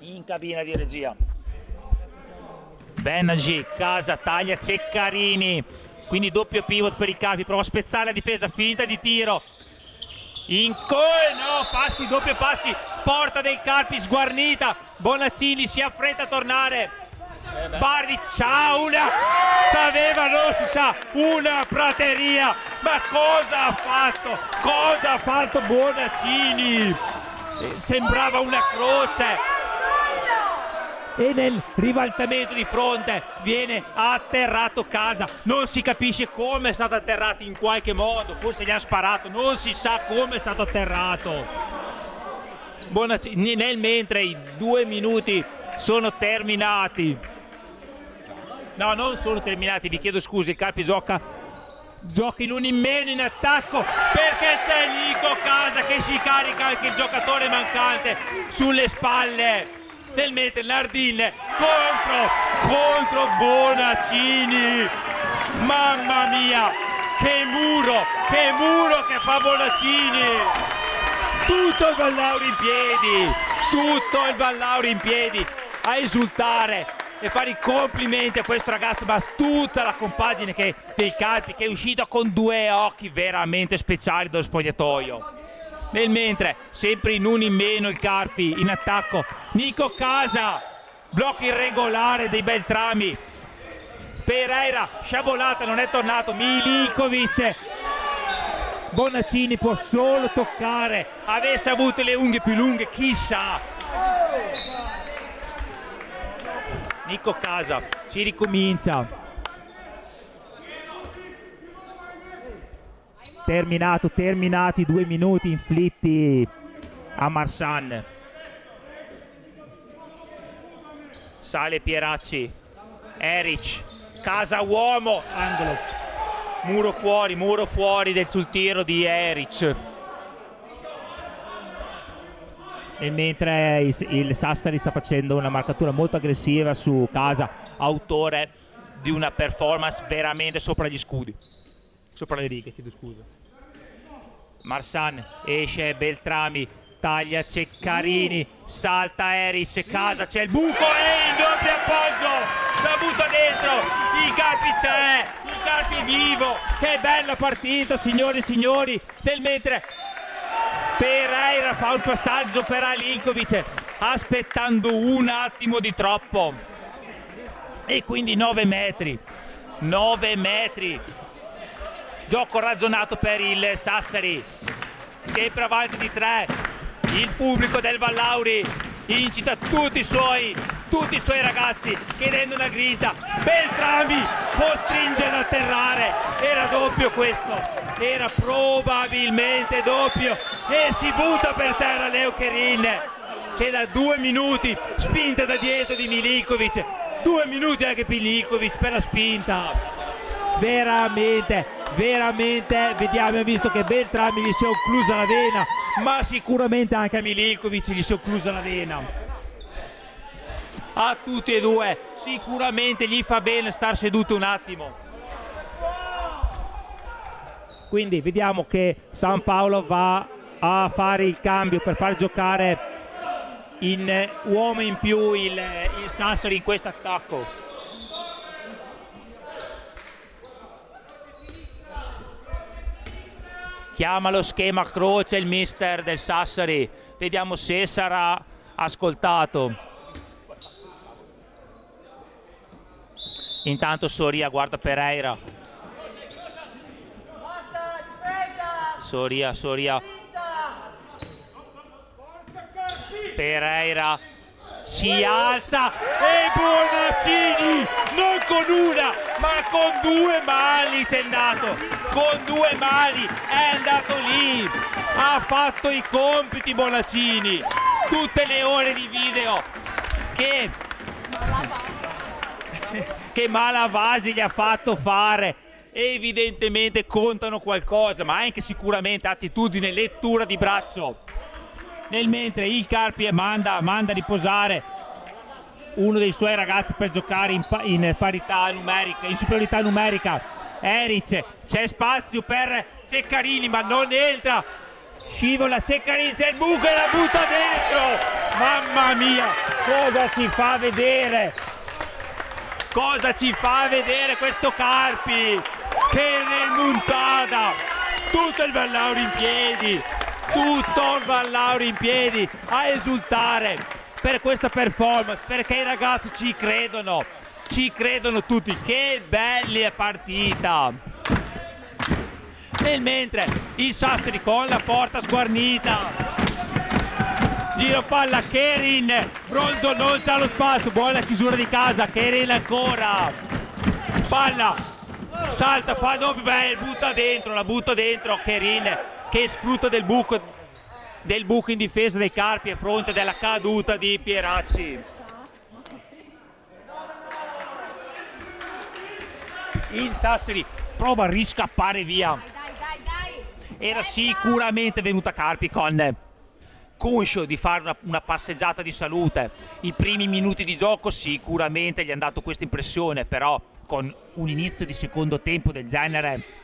S1: In cabina di regia. Benagi Casa taglia Ceccarini. Quindi doppio pivot per i capi prova a spezzare la difesa finta di tiro. In col no passi doppio passi porta del Carpi sguarnita. Bonaccini si affretta a tornare Bardi c'ha una c'aveva non si sa una prateria. Ma cosa ha fatto? Cosa ha fatto Bonaccini? Eh, sembrava una croce. E nel ribaltamento di fronte viene atterrato casa. Non si capisce come è stato atterrato in qualche modo. Forse gli ha sparato. Non si sa come è stato atterrato. Bonaccini nel mentre i due minuti sono terminati No, non sono terminati, vi chiedo scusi, il Carpi gioca, gioca in un in meno in attacco perché c'è Nico Casa che si carica anche il giocatore mancante sulle spalle del mentre Nardin contro, contro Bonaccini. Mamma mia, che muro, che muro che fa Bonaccini. Tutto il Vallauri in piedi, tutto il Vallauri in piedi a esultare e fare i complimenti a questo ragazzo, ma tutta la compagine che, dei Calpi che è uscita con due occhi veramente speciali dallo spogliatoio. Nel mentre, sempre in un in meno il Carpi in attacco, Nico Casa, blocco irregolare dei Beltrami, Pereira, sciabolata, non è tornato, Milinkovic, Bonaccini può solo toccare, avesse avuto le unghie più lunghe, chissà. Nico Casa, si ricomincia. terminato, terminati due minuti inflitti a Marsan. Sale Pieracci, Eric, casa uomo, angolo, muro fuori, muro fuori del sul tiro di Eric. E mentre il, il Sassari sta facendo una marcatura molto aggressiva su casa, autore di una performance veramente sopra gli scudi, sopra le righe, chiedo scusa. Marsan esce Beltrami, taglia Ceccarini, salta Eric, casa, c'è il buco e il doppio appoggio, la butta dentro, il Carpi c'è, il Carpi vivo, che bella partita signori e signori, nel mentre Pereira fa un passaggio per Alinkovic aspettando un attimo di troppo. E quindi 9 metri 9 metri. Gioco ragionato per il Sassari. Sempre avanti di 3 il pubblico del Vallauri incita tutti i suoi tutti i suoi ragazzi chiedendo una grinta Beltrami costringe ad atterrare. Era doppio questo. Era probabilmente doppio. E si butta per terra Leo Kerin che da due minuti spinta da dietro di Milinkovic due minuti anche Milinkovic per la spinta. Veramente veramente vediamo visto che Beltrami gli si è occlusa la vena ma sicuramente anche a Milinkovic gli si è occlusa la vena a tutti e due sicuramente gli fa bene star seduto un attimo. Quindi vediamo che San Paolo va a fare il cambio per far giocare in uomo in più il, il Sassari in questo attacco chiama lo schema croce il mister del Sassari. Vediamo se sarà ascoltato. Intanto Soria guarda Pereira. Soria, Soria. Pereira si alza e Bonaccini non con una ma con due mani c'è andato. Con due mani è andato lì. Ha fatto i compiti Bonaccini. Tutte le ore di video che che Malavasi gli ha fatto fare. Evidentemente contano qualcosa, ma anche sicuramente attitudine, lettura di braccio. Nel mentre il Carpi manda, manda a riposare uno dei suoi ragazzi per giocare in, in parità numerica, in superiorità numerica. Eric, c'è spazio per Ceccarini, ma non entra. Scivola Ceccarini, c'è il buco e la butta dentro. Mamma mia, cosa ci fa vedere? Cosa ci fa vedere questo Carpi? che nel Muntada tutto il Vallauri in piedi tutto il Vallauri in piedi a esultare per questa performance perché i ragazzi ci credono ci credono tutti. Che bella partita. Nel mentre il Sassari con la porta sguarnita. Giro palla Kerin Bronzo non c'ha lo spazio buona chiusura di casa Kerin ancora. Palla salta, fa doppio, beh, butta dentro, la butta dentro Kerin che sfrutta del buco, del buco in difesa dei Carpi a fronte della caduta di Pieracci. Il Sassari prova a riscappare via. Era sicuramente venuta Carpi con conscio di fare una, una, passeggiata di salute. I primi minuti di gioco sicuramente gli hanno dato questa impressione, però con un inizio di secondo tempo del genere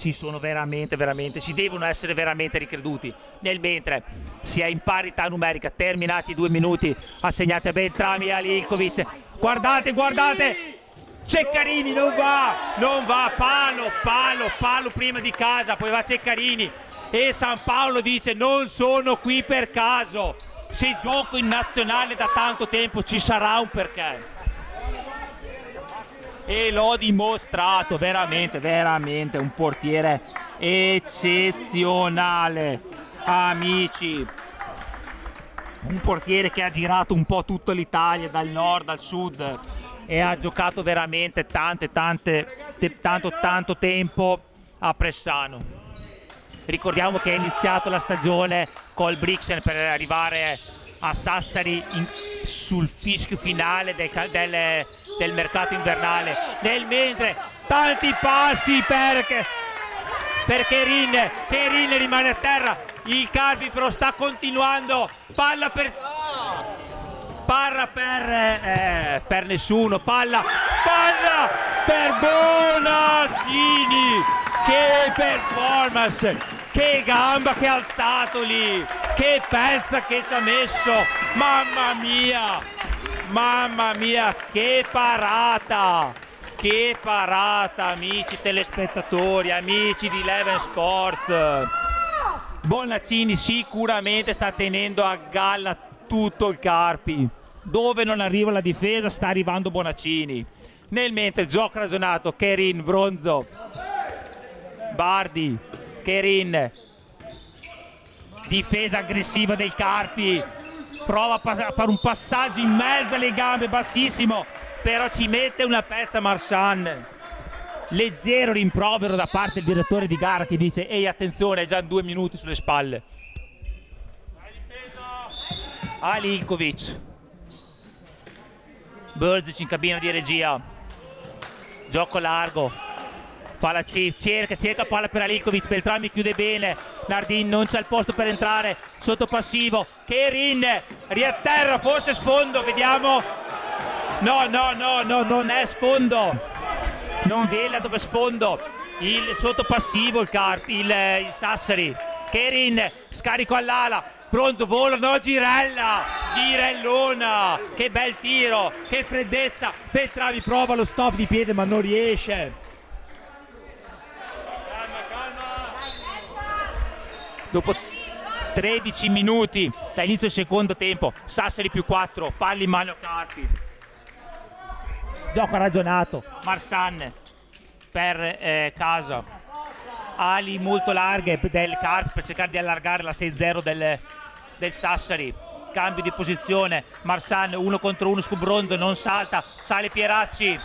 S1: si sono veramente, veramente, si devono essere veramente ricreduti. Nel mentre si è in parità numerica, terminati i due minuti, assegnati a Beltrami e a Lilkovic. Guardate, guardate! Ceccarini non va, non va, palo, palo, palo prima di casa, poi va Ceccarini e San Paolo dice non sono qui per caso, se gioco in nazionale da tanto tempo ci sarà un perché e l'ho dimostrato veramente, veramente un portiere eccezionale, amici. Un portiere che ha girato un po' tutta l'Italia, dal nord al sud, e ha giocato veramente tante, tante, tanto, tanto tempo a Pressano. Ricordiamo che è iniziato la stagione col Brixen per arrivare a Sassari in, sul fischio finale del, del, del, mercato invernale. Nel mentre tanti passi per, per Kerin, Kerin rimane a terra, il Carpi però sta continuando, palla per parra per, eh, per nessuno, palla, palla per Bonaccini, che performance, che gamba che ha alzato lì, che pezza che ci ha messo, mamma mia, mamma mia, che parata, che parata amici telespettatori, amici di Leven Sport. Bonaccini sicuramente sta tenendo a galla tutto il Carpi. Dove non arriva la difesa sta arrivando Bonaccini nel mentre gioco ragionato Kerin Bronzo. Bardi Kerin. Difesa aggressiva del Carpi. Prova a, fare un passaggio in mezzo alle gambe bassissimo però ci mette una pezza Marchand. Leggero rimprovero da parte del direttore di gara che dice ehi attenzione già due minuti sulle spalle. Ali Ilkovic. Burzic in cabina di regia. Gioco largo palla cerca, cerca palla per Alikovic Beltrami chiude bene Nardin non c'è il posto per entrare sotto passivo Kerin riatterra forse sfondo vediamo. No no no no non è sfondo. Non vela dove sfondo. Il sotto passivo il, Carpi, il, il Sassari. Kerin scarico all'ala Bronzo vola, no Girella, Girellona, che bel tiro, che freddezza, Petravi prova lo stop di piede ma non riesce. Calma, calma. Dopo 13 minuti dall'inizio del secondo tempo, Sassari più 4, palli in mano Carpi. Gioco ragionato, Marsan per eh, Casa. Ali molto larghe del Carpi per cercare di allargare la 6-0 del, del Sassari. Cambio di posizione Marsan uno contro uno su Bronzo non salta sale Pieracci.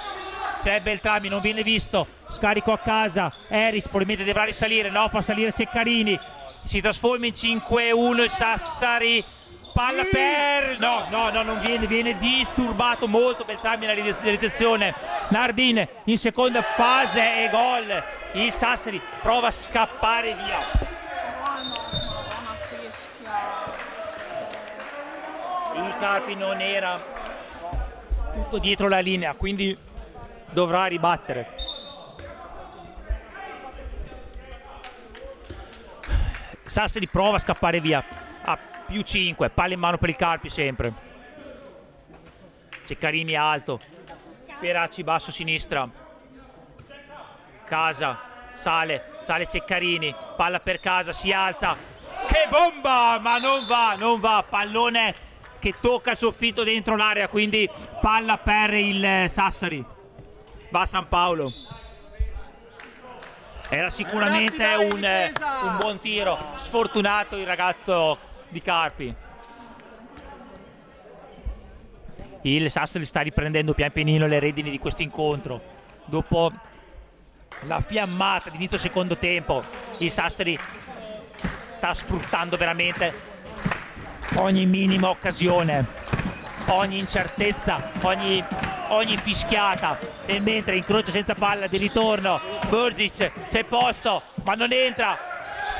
S1: C'è Beltrami non viene visto scarico a casa Eris probabilmente dovrà risalire no fa salire Ceccarini si trasforma in 5-1 il Sassari palla per no no no non viene viene disturbato molto Beltrami nella ricezione Nardin in seconda fase e gol. Il Sassari prova a scappare via. Il Carpi non era tutto dietro la linea, quindi dovrà ribattere. Sassari prova a scappare via a più 5, palla in mano per il Carpi sempre. Ceccarini alto, Peracci basso sinistra. Casa, sale, sale Ceccarini, palla per casa, si alza. Che bomba! Ma non va, non va, pallone che tocca il soffitto dentro l'area, quindi palla per il Sassari. Va San Paolo. Era sicuramente un, eh, un buon tiro, sfortunato il ragazzo di Carpi. Il Sassari sta riprendendo pian pianino le redini di questo incontro. Dopo la fiammata di inizio secondo tempo, il Sassari sta sfruttando veramente ogni minima occasione, ogni incertezza, ogni, ogni fischiata. E mentre incrocia senza palla di ritorno Burgic c'è posto ma non entra.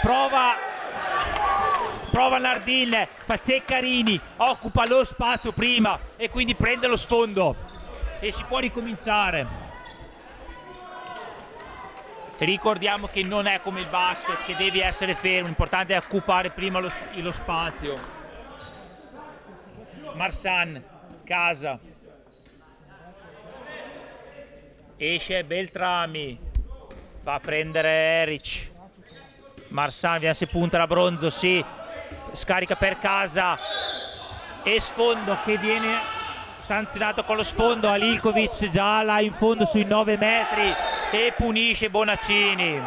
S1: Prova prova Nardin ma Ceccarini occupa lo spazio prima e quindi prende lo sfondo. E si può ricominciare. Ricordiamo che non è come il basket che devi essere fermo. L'importante è occupare prima lo, lo spazio. Marsan, casa. Esce Beltrami. Va a prendere Eric. Marsan, vediamo se punta la bronzo, sì. Scarica per casa. E sfondo che viene sanzionato con lo sfondo Alilkovic già là in fondo sui 9 metri e punisce Bonaccini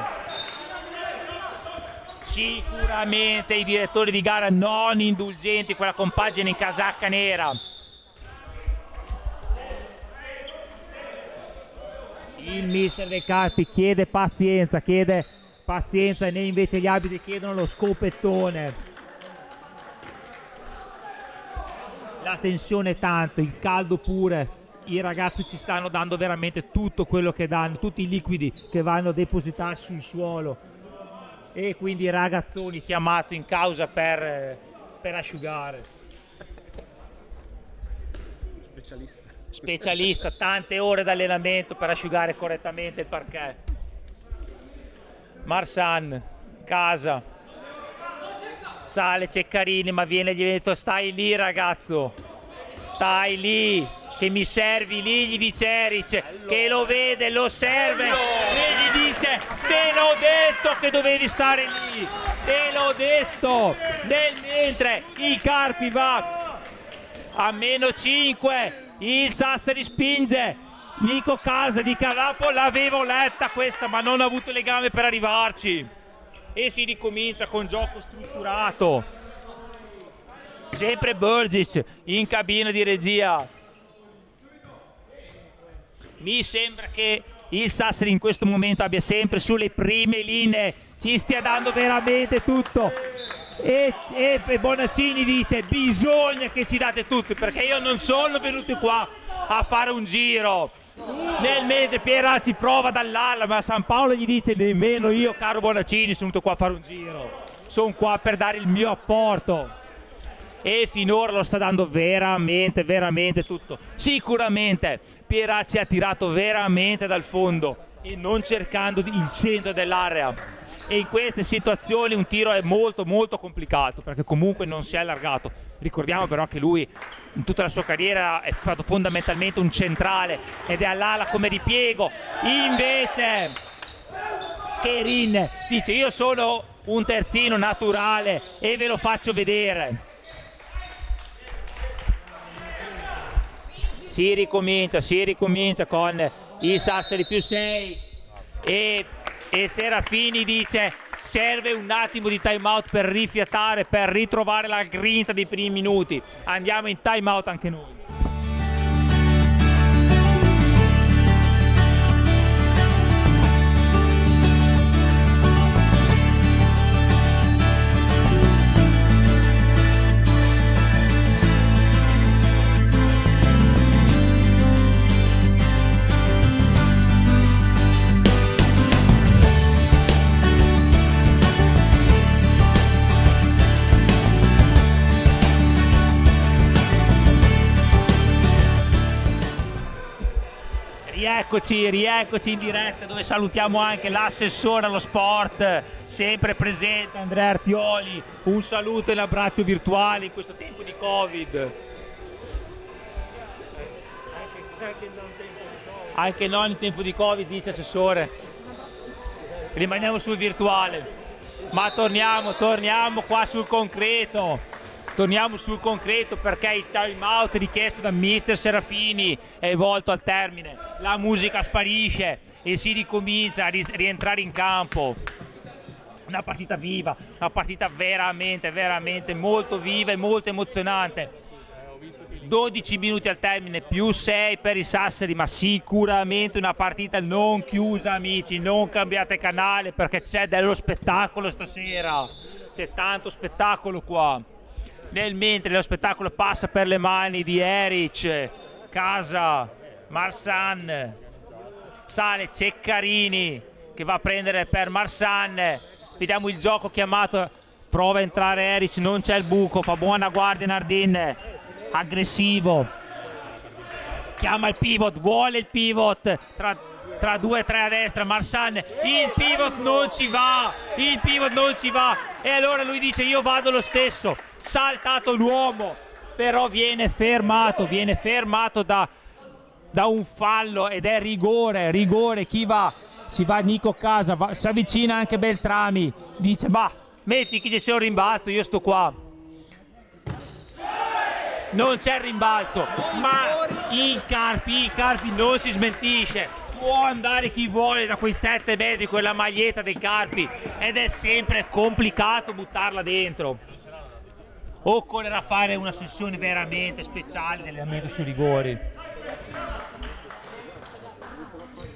S1: sicuramente i direttori di gara non indulgenti quella compagine in casacca nera il mister del Carpi chiede pazienza chiede pazienza e invece gli arbitri chiedono lo scopettone. La tensione tanto, il caldo pure, i ragazzi ci stanno dando veramente tutto quello che danno, tutti i liquidi che vanno a depositarsi sul suolo e quindi i ragazzoni chiamati in causa per, per asciugare.
S4: Specialista.
S1: Specialista, tante ore d'allenamento per asciugare correttamente il parquet. Marsan, casa, sale Ceccarini ma viene gli detto stai lì ragazzo, stai lì, che mi servi lì, gli dice Eric, che lo vede, lo serve e gli dice te l'ho detto che dovevi stare lì, te l'ho detto, nel mentre il Carpi va a meno 5, il Sassari spinge, Nico Casa di Carapo l'avevo letta questa ma non ho avuto le gambe per arrivarci. E si ricomincia con gioco strutturato. Sempre Burgis in cabina di regia. Mi sembra che il Sassari in questo momento abbia sempre sulle prime linee. Ci stia dando veramente tutto e, e, e Bonaccini dice bisogna che ci date tutto perché io non sono venuto qua a fare un giro. Nel mentre Pieracci prova dall'ala ma San Paolo gli dice nemmeno io caro Bonaccini sono venuto qua a fare un giro. Sono qua per dare il mio apporto. E finora lo sta dando veramente veramente tutto. Sicuramente Pieracci ha tirato veramente dal fondo e non cercando il centro dell'area e in queste situazioni un tiro è molto molto complicato perché comunque non si è allargato. Ricordiamo però che lui in tutta la sua carriera è stato fondamentalmente un centrale ed è all'ala come ripiego. Invece Kerin dice io sono un terzino naturale e ve lo faccio vedere. Si ricomincia si ricomincia con i Sassari più 6 e, e Serafini dice serve un attimo di time out per rifiatare, per ritrovare la grinta dei primi minuti. Andiamo in time out anche noi. Rieccoci, rieccoci in diretta dove salutiamo anche l'assessore allo sport, sempre presente Andrea Artioli. Un saluto e un abbraccio virtuale in questo tempo di Covid. Anche non in tempo di Covid, dice assessore. Rimaniamo sul virtuale. Ma torniamo, torniamo qua sul concreto torniamo sul concreto perché il time out richiesto da mister Serafini è volto al termine la musica sparisce e si ricomincia a rientrare in campo. Una partita viva una partita veramente veramente molto viva e molto emozionante. 12 minuti al termine più 6 per i Sassari ma sicuramente una partita non chiusa amici non cambiate canale perché c'è dello spettacolo stasera. C'è tanto spettacolo qua. Nel mentre lo spettacolo passa per le mani di Eric, Casa, Marsan, sale Ceccarini che va a prendere per Marsan, vediamo il gioco chiamato, prova a entrare Eric, non c'è il buco, fa buona guardia Nardin, aggressivo, chiama il pivot, vuole il pivot tra tra due e tre a destra Marsan il pivot non ci va il pivot non ci va. E allora lui dice io vado lo stesso saltato l'uomo, però viene fermato, viene fermato da, da, un fallo ed è rigore, rigore, chi va? Si va Nico Casa, va, si avvicina anche Beltrami, dice ma metti ci sia un rimbalzo, io sto qua. Non c'è rimbalzo, ma il Carpi, il Carpi non si smentisce, può andare chi vuole da quei 7 metri, quella maglietta dei Carpi ed è sempre complicato buttarla dentro occorrerà fare una sessione veramente speciale di allenamento sui rigori.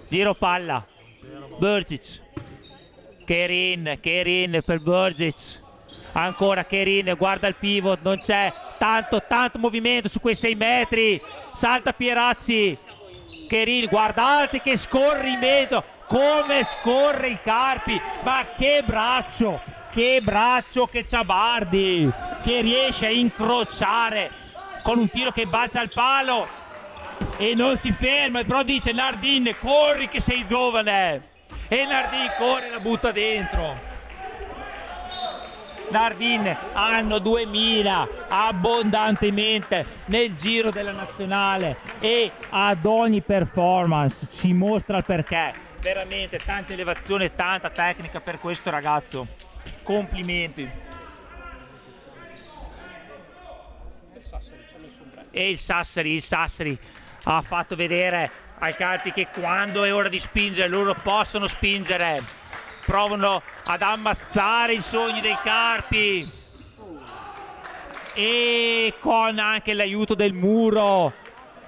S1: Giro palla, Burcic, Kerin, Kerin per Burgic. Ancora Kerin, guarda il pivot, non c'è tanto, tanto movimento su quei 6 metri. Salta Pierazzi. Kerin, guardate che scorrimento, come scorre il Carpi, ma che braccio, che braccio che c'ha Bardi, che riesce a incrociare con un tiro che bacia al palo e non si ferma, però dice Nardin, corri che sei giovane. E Nardin corre e la butta dentro. Nardin anno 2000 abbondantemente nel giro della nazionale. E ad ogni performance ci mostra il perché. Veramente tanta elevazione e tanta tecnica per questo ragazzo. Complimenti. E il Sassari il Sassari ha fatto vedere ai calpi che quando è ora di spingere loro possono spingere. Provano ad ammazzare i sogni dei Carpi. E con anche l'aiuto del muro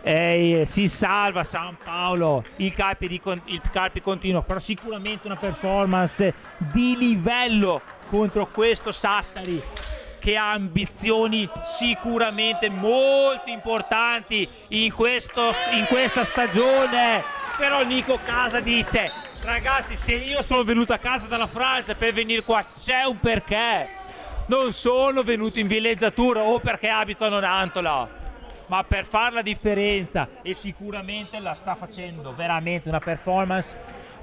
S1: eh, si salva San Paolo. Il Carpi, di, il Carpi continua però sicuramente una performance di livello contro questo Sassari che ha ambizioni sicuramente molto importanti in, questo, in questa stagione. Però Nico Casa dice, ragazzi se io sono venuto a casa dalla Francia per venire qua c'è un perché. Non sono venuto in villeggiatura o perché abito a Nonantola, ma per fare la differenza e sicuramente la sta facendo veramente una performance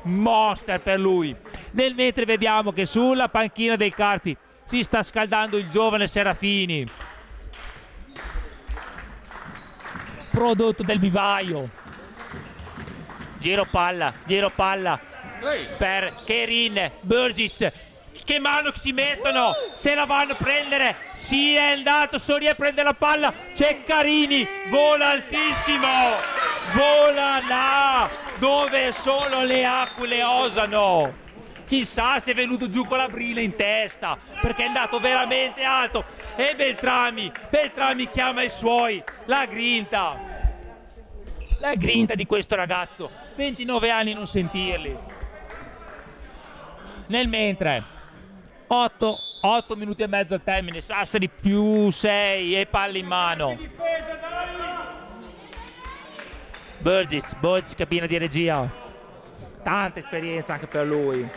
S1: monster per lui. Nel mentre vediamo che sulla panchina dei Carpi si sta scaldando il giovane Serafini. Prodotto del vivaio. Giro palla giro palla. Per Kerin Burgic. Che mano che si mettono. Se la vanno a prendere si è andato Soria prende la palla. C'è Carini vola altissimo. Vola là dove solo le aquile osano chissà se è venuto giù con la brilla in testa perché è andato veramente alto. E Beltrami Beltrami chiama i suoi la grinta. La grinta di questo ragazzo 29 anni non sentirli. Nel mentre 8, 8 minuti e mezzo al termine Sassari più 6 e palle in mano. Burgess Burgess cabina di regia. Tanta esperienza anche per lui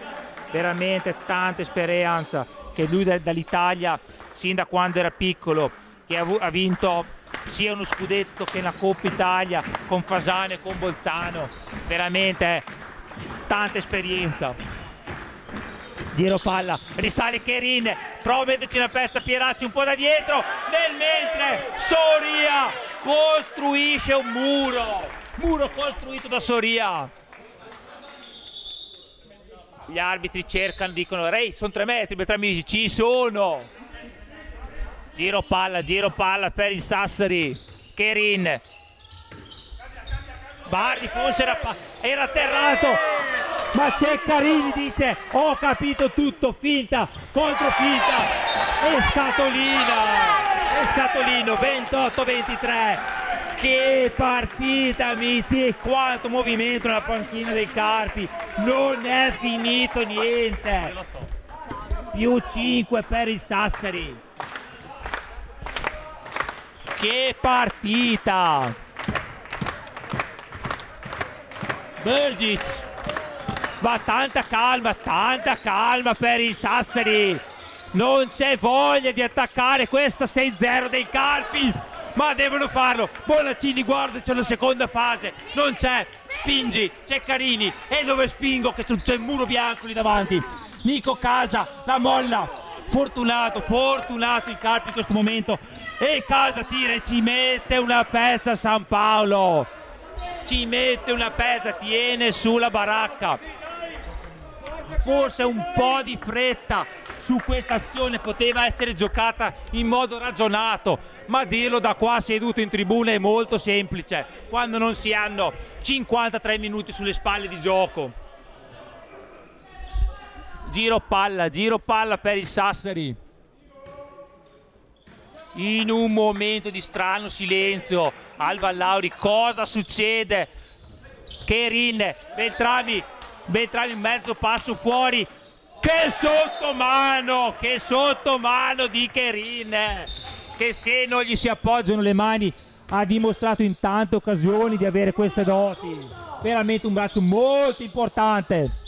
S1: veramente tanta esperienza che lui dall'Italia sin da quando era piccolo che ha vinto sia uno scudetto che una Coppa Italia con Fasane e con Bolzano. Veramente tanta esperienza. Diero palla, risale Kerin, prova a metterci una pezza Pieracci un po' da dietro, nel mentre Soria costruisce un muro, muro costruito da Soria gli arbitri cercano, dicono Ray sono tre metri, Beltrami dice ci sono. Giro palla, giro palla per il Sassari. Kerin. Bardi forse era, era atterrato. Ma c'è Carini dice ho capito tutto finta contro finta. E scatolina e scatolino 28-23 che partita amici e quanto movimento nella panchina dei Carpi. Non è finito niente. Più 5 per il Sassari. Che partita. Bergic ma tanta calma tanta calma per il Sassari. Non c'è voglia di attaccare questa 6-0 dei Carpi ma devono farlo. Bonaccini, guarda, c'è la seconda fase, non c'è, spingi, c'è Carini, e dove spingo che c'è il muro bianco lì davanti. Nico Casa, la molla, fortunato, fortunato il Carpi in questo momento. E Casa tira e ci mette una pezza San Paolo. Ci mette una pezza, tiene sulla baracca. Forse un po' di fretta su questa azione poteva essere giocata in modo ragionato, ma dirlo da qua seduto in tribuna è molto semplice, quando non si hanno 53 minuti sulle spalle di gioco. Giro palla, giro palla per il Sassari. In un momento di strano silenzio, Alva Lauri, cosa succede? Kerin, Beltrami, Beltrami mezzo passo fuori, che sottomano, che sottomano di Kerin, che se non gli si appoggiano le mani ha dimostrato in tante occasioni di avere queste doti. Veramente un braccio molto importante.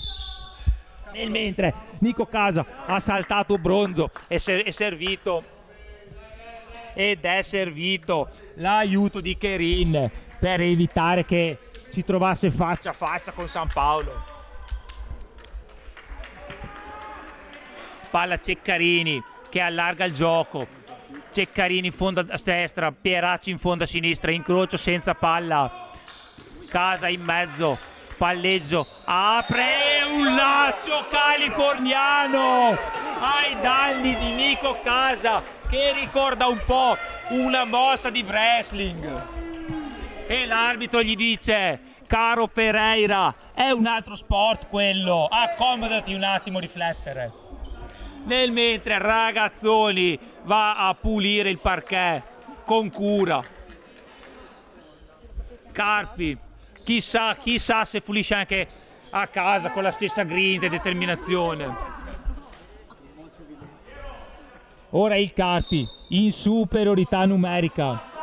S1: Nel mentre Nico Casa ha saltato bronzo e è servito ed è servito l'aiuto di Kerin per evitare che si trovasse faccia a faccia con San Paolo. palla Ceccarini che allarga il gioco Ceccarini in fondo a destra Pieracci in fondo a sinistra incrocio senza palla Casa in mezzo palleggio apre un laccio californiano ai danni di Nico Casa che ricorda un po' una mossa di wrestling. E l'arbitro gli dice caro Pereira è un altro sport quello accomodati un attimo a riflettere. Nel mentre Ragazzoni va a pulire il parquet con cura. Carpi, chissà, chissà se pulisce anche a casa con la stessa grinta e determinazione. Ora il Carpi in superiorità numerica.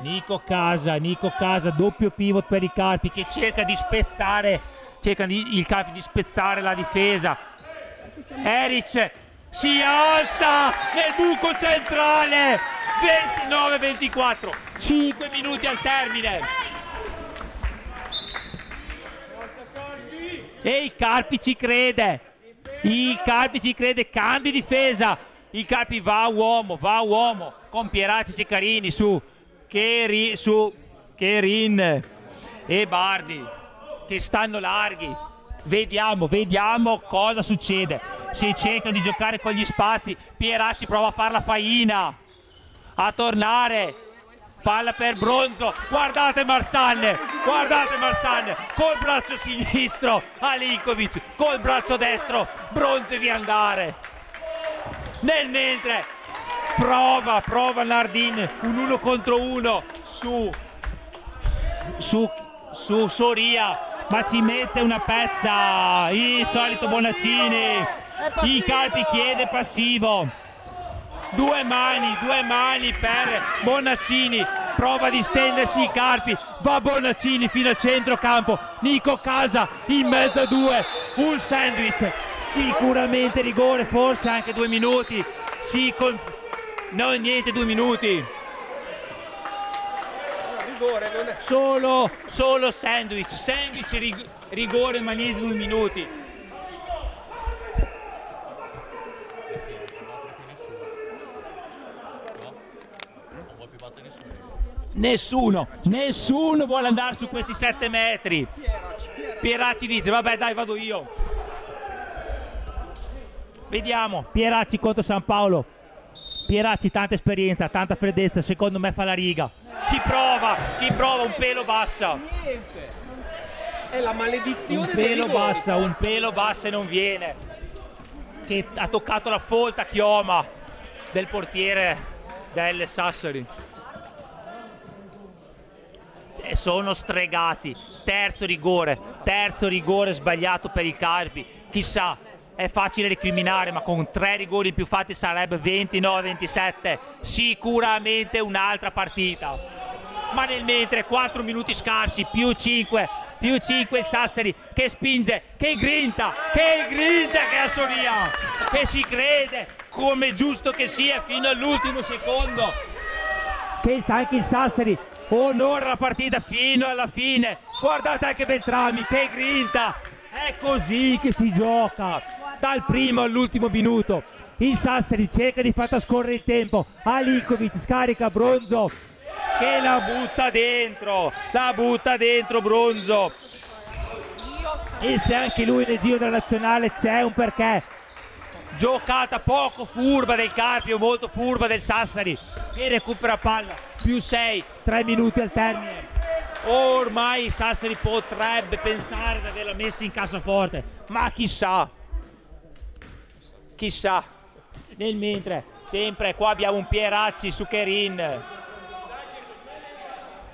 S1: Nico Casa, Nico Casa, doppio pivot per i Carpi che cerca di spezzare, cerca di, il Carpi di spezzare la difesa Eric si alza nel buco centrale. 29-24 5 minuti al termine. E il Carpi ci crede. Il Carpi ci crede. Cambio difesa. Il Carpi va uomo va uomo. Con Pieracci Ceccarini su. Keri, su. Kerin e Bardi che stanno larghi Vediamo, vediamo cosa succede. Si cerca di giocare con gli spazi. Pieracci prova a fare la faina. A tornare. Palla per Bronzo. Guardate Marsanne. Guardate Marsanne. Col braccio sinistro Alinkovic. Col braccio destro Bronzo devi andare. Nel mentre prova, prova Nardin. Un uno contro uno su, su, su Soria ma ci mette una pezza. Il solito Bonaccini. I calpi chiede passivo. Due mani due mani per Bonaccini. Prova di stendersi i carpi. Va Bonaccini fino al centro campo Nico Casa in mezzo a due. Un sandwich. Sicuramente rigore forse anche due minuti. Sì, con... no niente due minuti rigore. Solo, solo sandwich, sandwich rig rigore ma niente due minuti. Nessuno, nessuno vuole andare su questi 7 metri. Pieracci dice, vabbè dai vado io. Vediamo, Pieracci contro San Paolo. Pieracci tanta esperienza, tanta freddezza, secondo me fa la riga. Ci prova, ci prova, un pelo bassa.
S5: Niente. È la maledizione
S1: Un pelo bassa, un pelo bassa e non viene. Che ha toccato la folta chioma del portiere del Sassari. Cioè, sono stregati. Terzo rigore, terzo rigore sbagliato per il Carpi. Chissà, è facile recriminare, ma con tre rigori più fatti sarebbe 29-27. Sicuramente un'altra partita. Ma nel mentre 4 minuti scarsi, più 5, più 5 il Sassari che spinge, che grinta, che grinta che a Soria, che ci crede, come giusto che sia fino all'ultimo secondo. Che anche il Sassari onora la partita fino alla fine. Guardate anche Beltrami, che grinta. È così che si gioca dal primo all'ultimo minuto. Il Sassari cerca di far trascorrere il tempo. Alinkovic scarica Bronzo che la butta dentro, la butta dentro Bronzo. E se anche lui nel giro della nazionale c'è un perché. Giocata poco furba del Carpio, molto furba del Sassari. Che recupera palla. Più 6, 3 minuti al termine. Ormai Sassari potrebbe pensare di averla messa in cassaforte, ma chissà chissà. Nel mentre, sempre qua abbiamo un Pieracci su Kerin.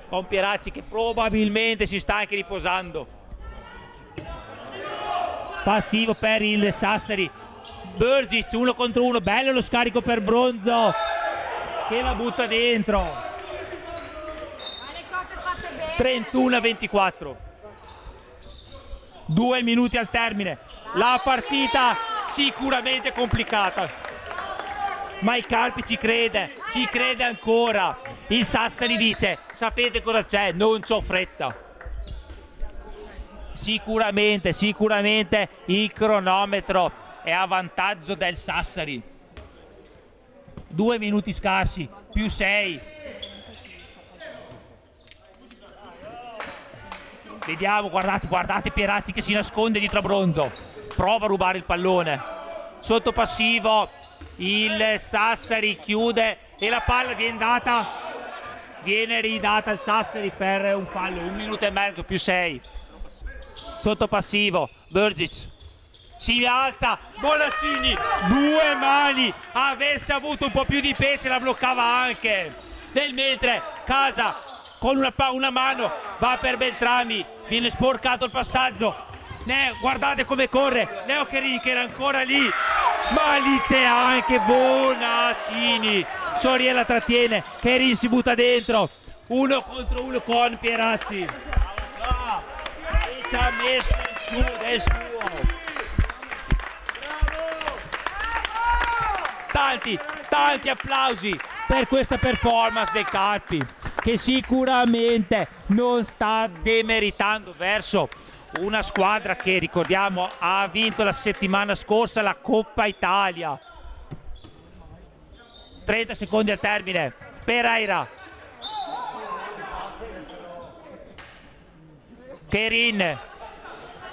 S1: Con Pieracci che probabilmente si sta anche riposando. passivo per il Sassari Burgis uno contro uno bello lo scarico per Bronzo che la butta dentro 31 a 24 due minuti al termine la partita sicuramente complicata. Ma il Carpi ci crede ci crede ancora. Il Sassari dice sapete cosa c'è? Non c'ho fretta. Sicuramente sicuramente il cronometro è a vantaggio del Sassari. Due minuti scarsi più sei. Vediamo guardate guardate Pieracci che si nasconde dietro a Bronzo prova a rubare il pallone. Sotto passivo il Sassari chiude e la palla viene data viene ridata al Sassari per un fallo un minuto e mezzo più sei. Sotto passivo Burgic si alza Bonaccini due mani avesse avuto un po' più di pece la bloccava anche. Nel mentre Casa con una, una mano va per Beltrami viene sporcato il passaggio ne, guardate come corre. Leo Cherini che era ancora lì. Ma lì c'è anche Bonaccini. Soriella trattiene. Cherini si butta dentro. Uno contro uno con Pierazzi. E ci ha messo il suo del suo. Tanti tanti applausi per questa performance del Carpi che sicuramente non sta demeritando verso una squadra che ricordiamo ha vinto la settimana scorsa la Coppa Italia. 30 secondi al termine. Pereira. Kerin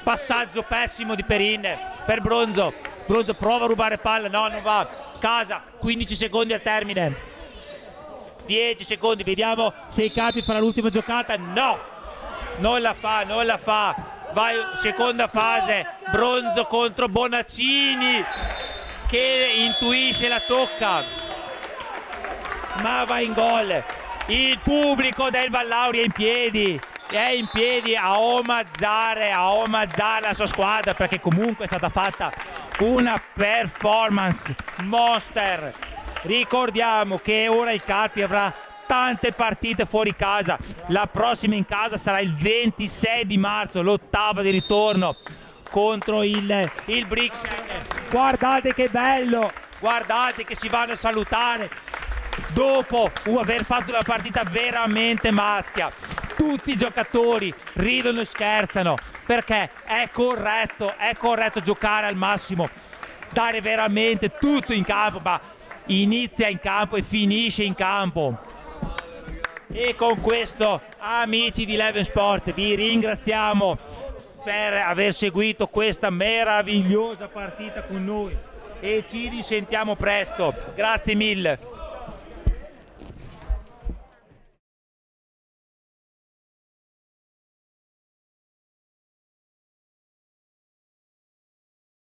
S1: passaggio pessimo di Perin per Bronzo. Bronzo prova a rubare palla. No non va. Casa 15 secondi al termine. 10 secondi vediamo se i capi farà l'ultima giocata. No! Non la fa non la fa vai seconda fase Bronzo contro Bonaccini che intuisce la tocca ma va in gol. Il pubblico del Vallauri è in piedi è in piedi a omaggiare a omaggiare la sua squadra perché comunque è stata fatta una performance monster. Ricordiamo che ora il Carpi avrà tante partite fuori casa. La prossima in casa sarà il 26 di marzo, l'ottava di ritorno contro il, il Brick. Guardate che bello, guardate che si vanno a salutare dopo aver fatto una partita veramente maschia. Tutti i giocatori ridono e scherzano perché è corretto, è corretto giocare al massimo, dare veramente tutto in campo, ma inizia in campo e finisce in campo e con questo amici di Leven Sport vi ringraziamo per aver seguito questa meravigliosa partita con noi. E ci risentiamo presto. Grazie mille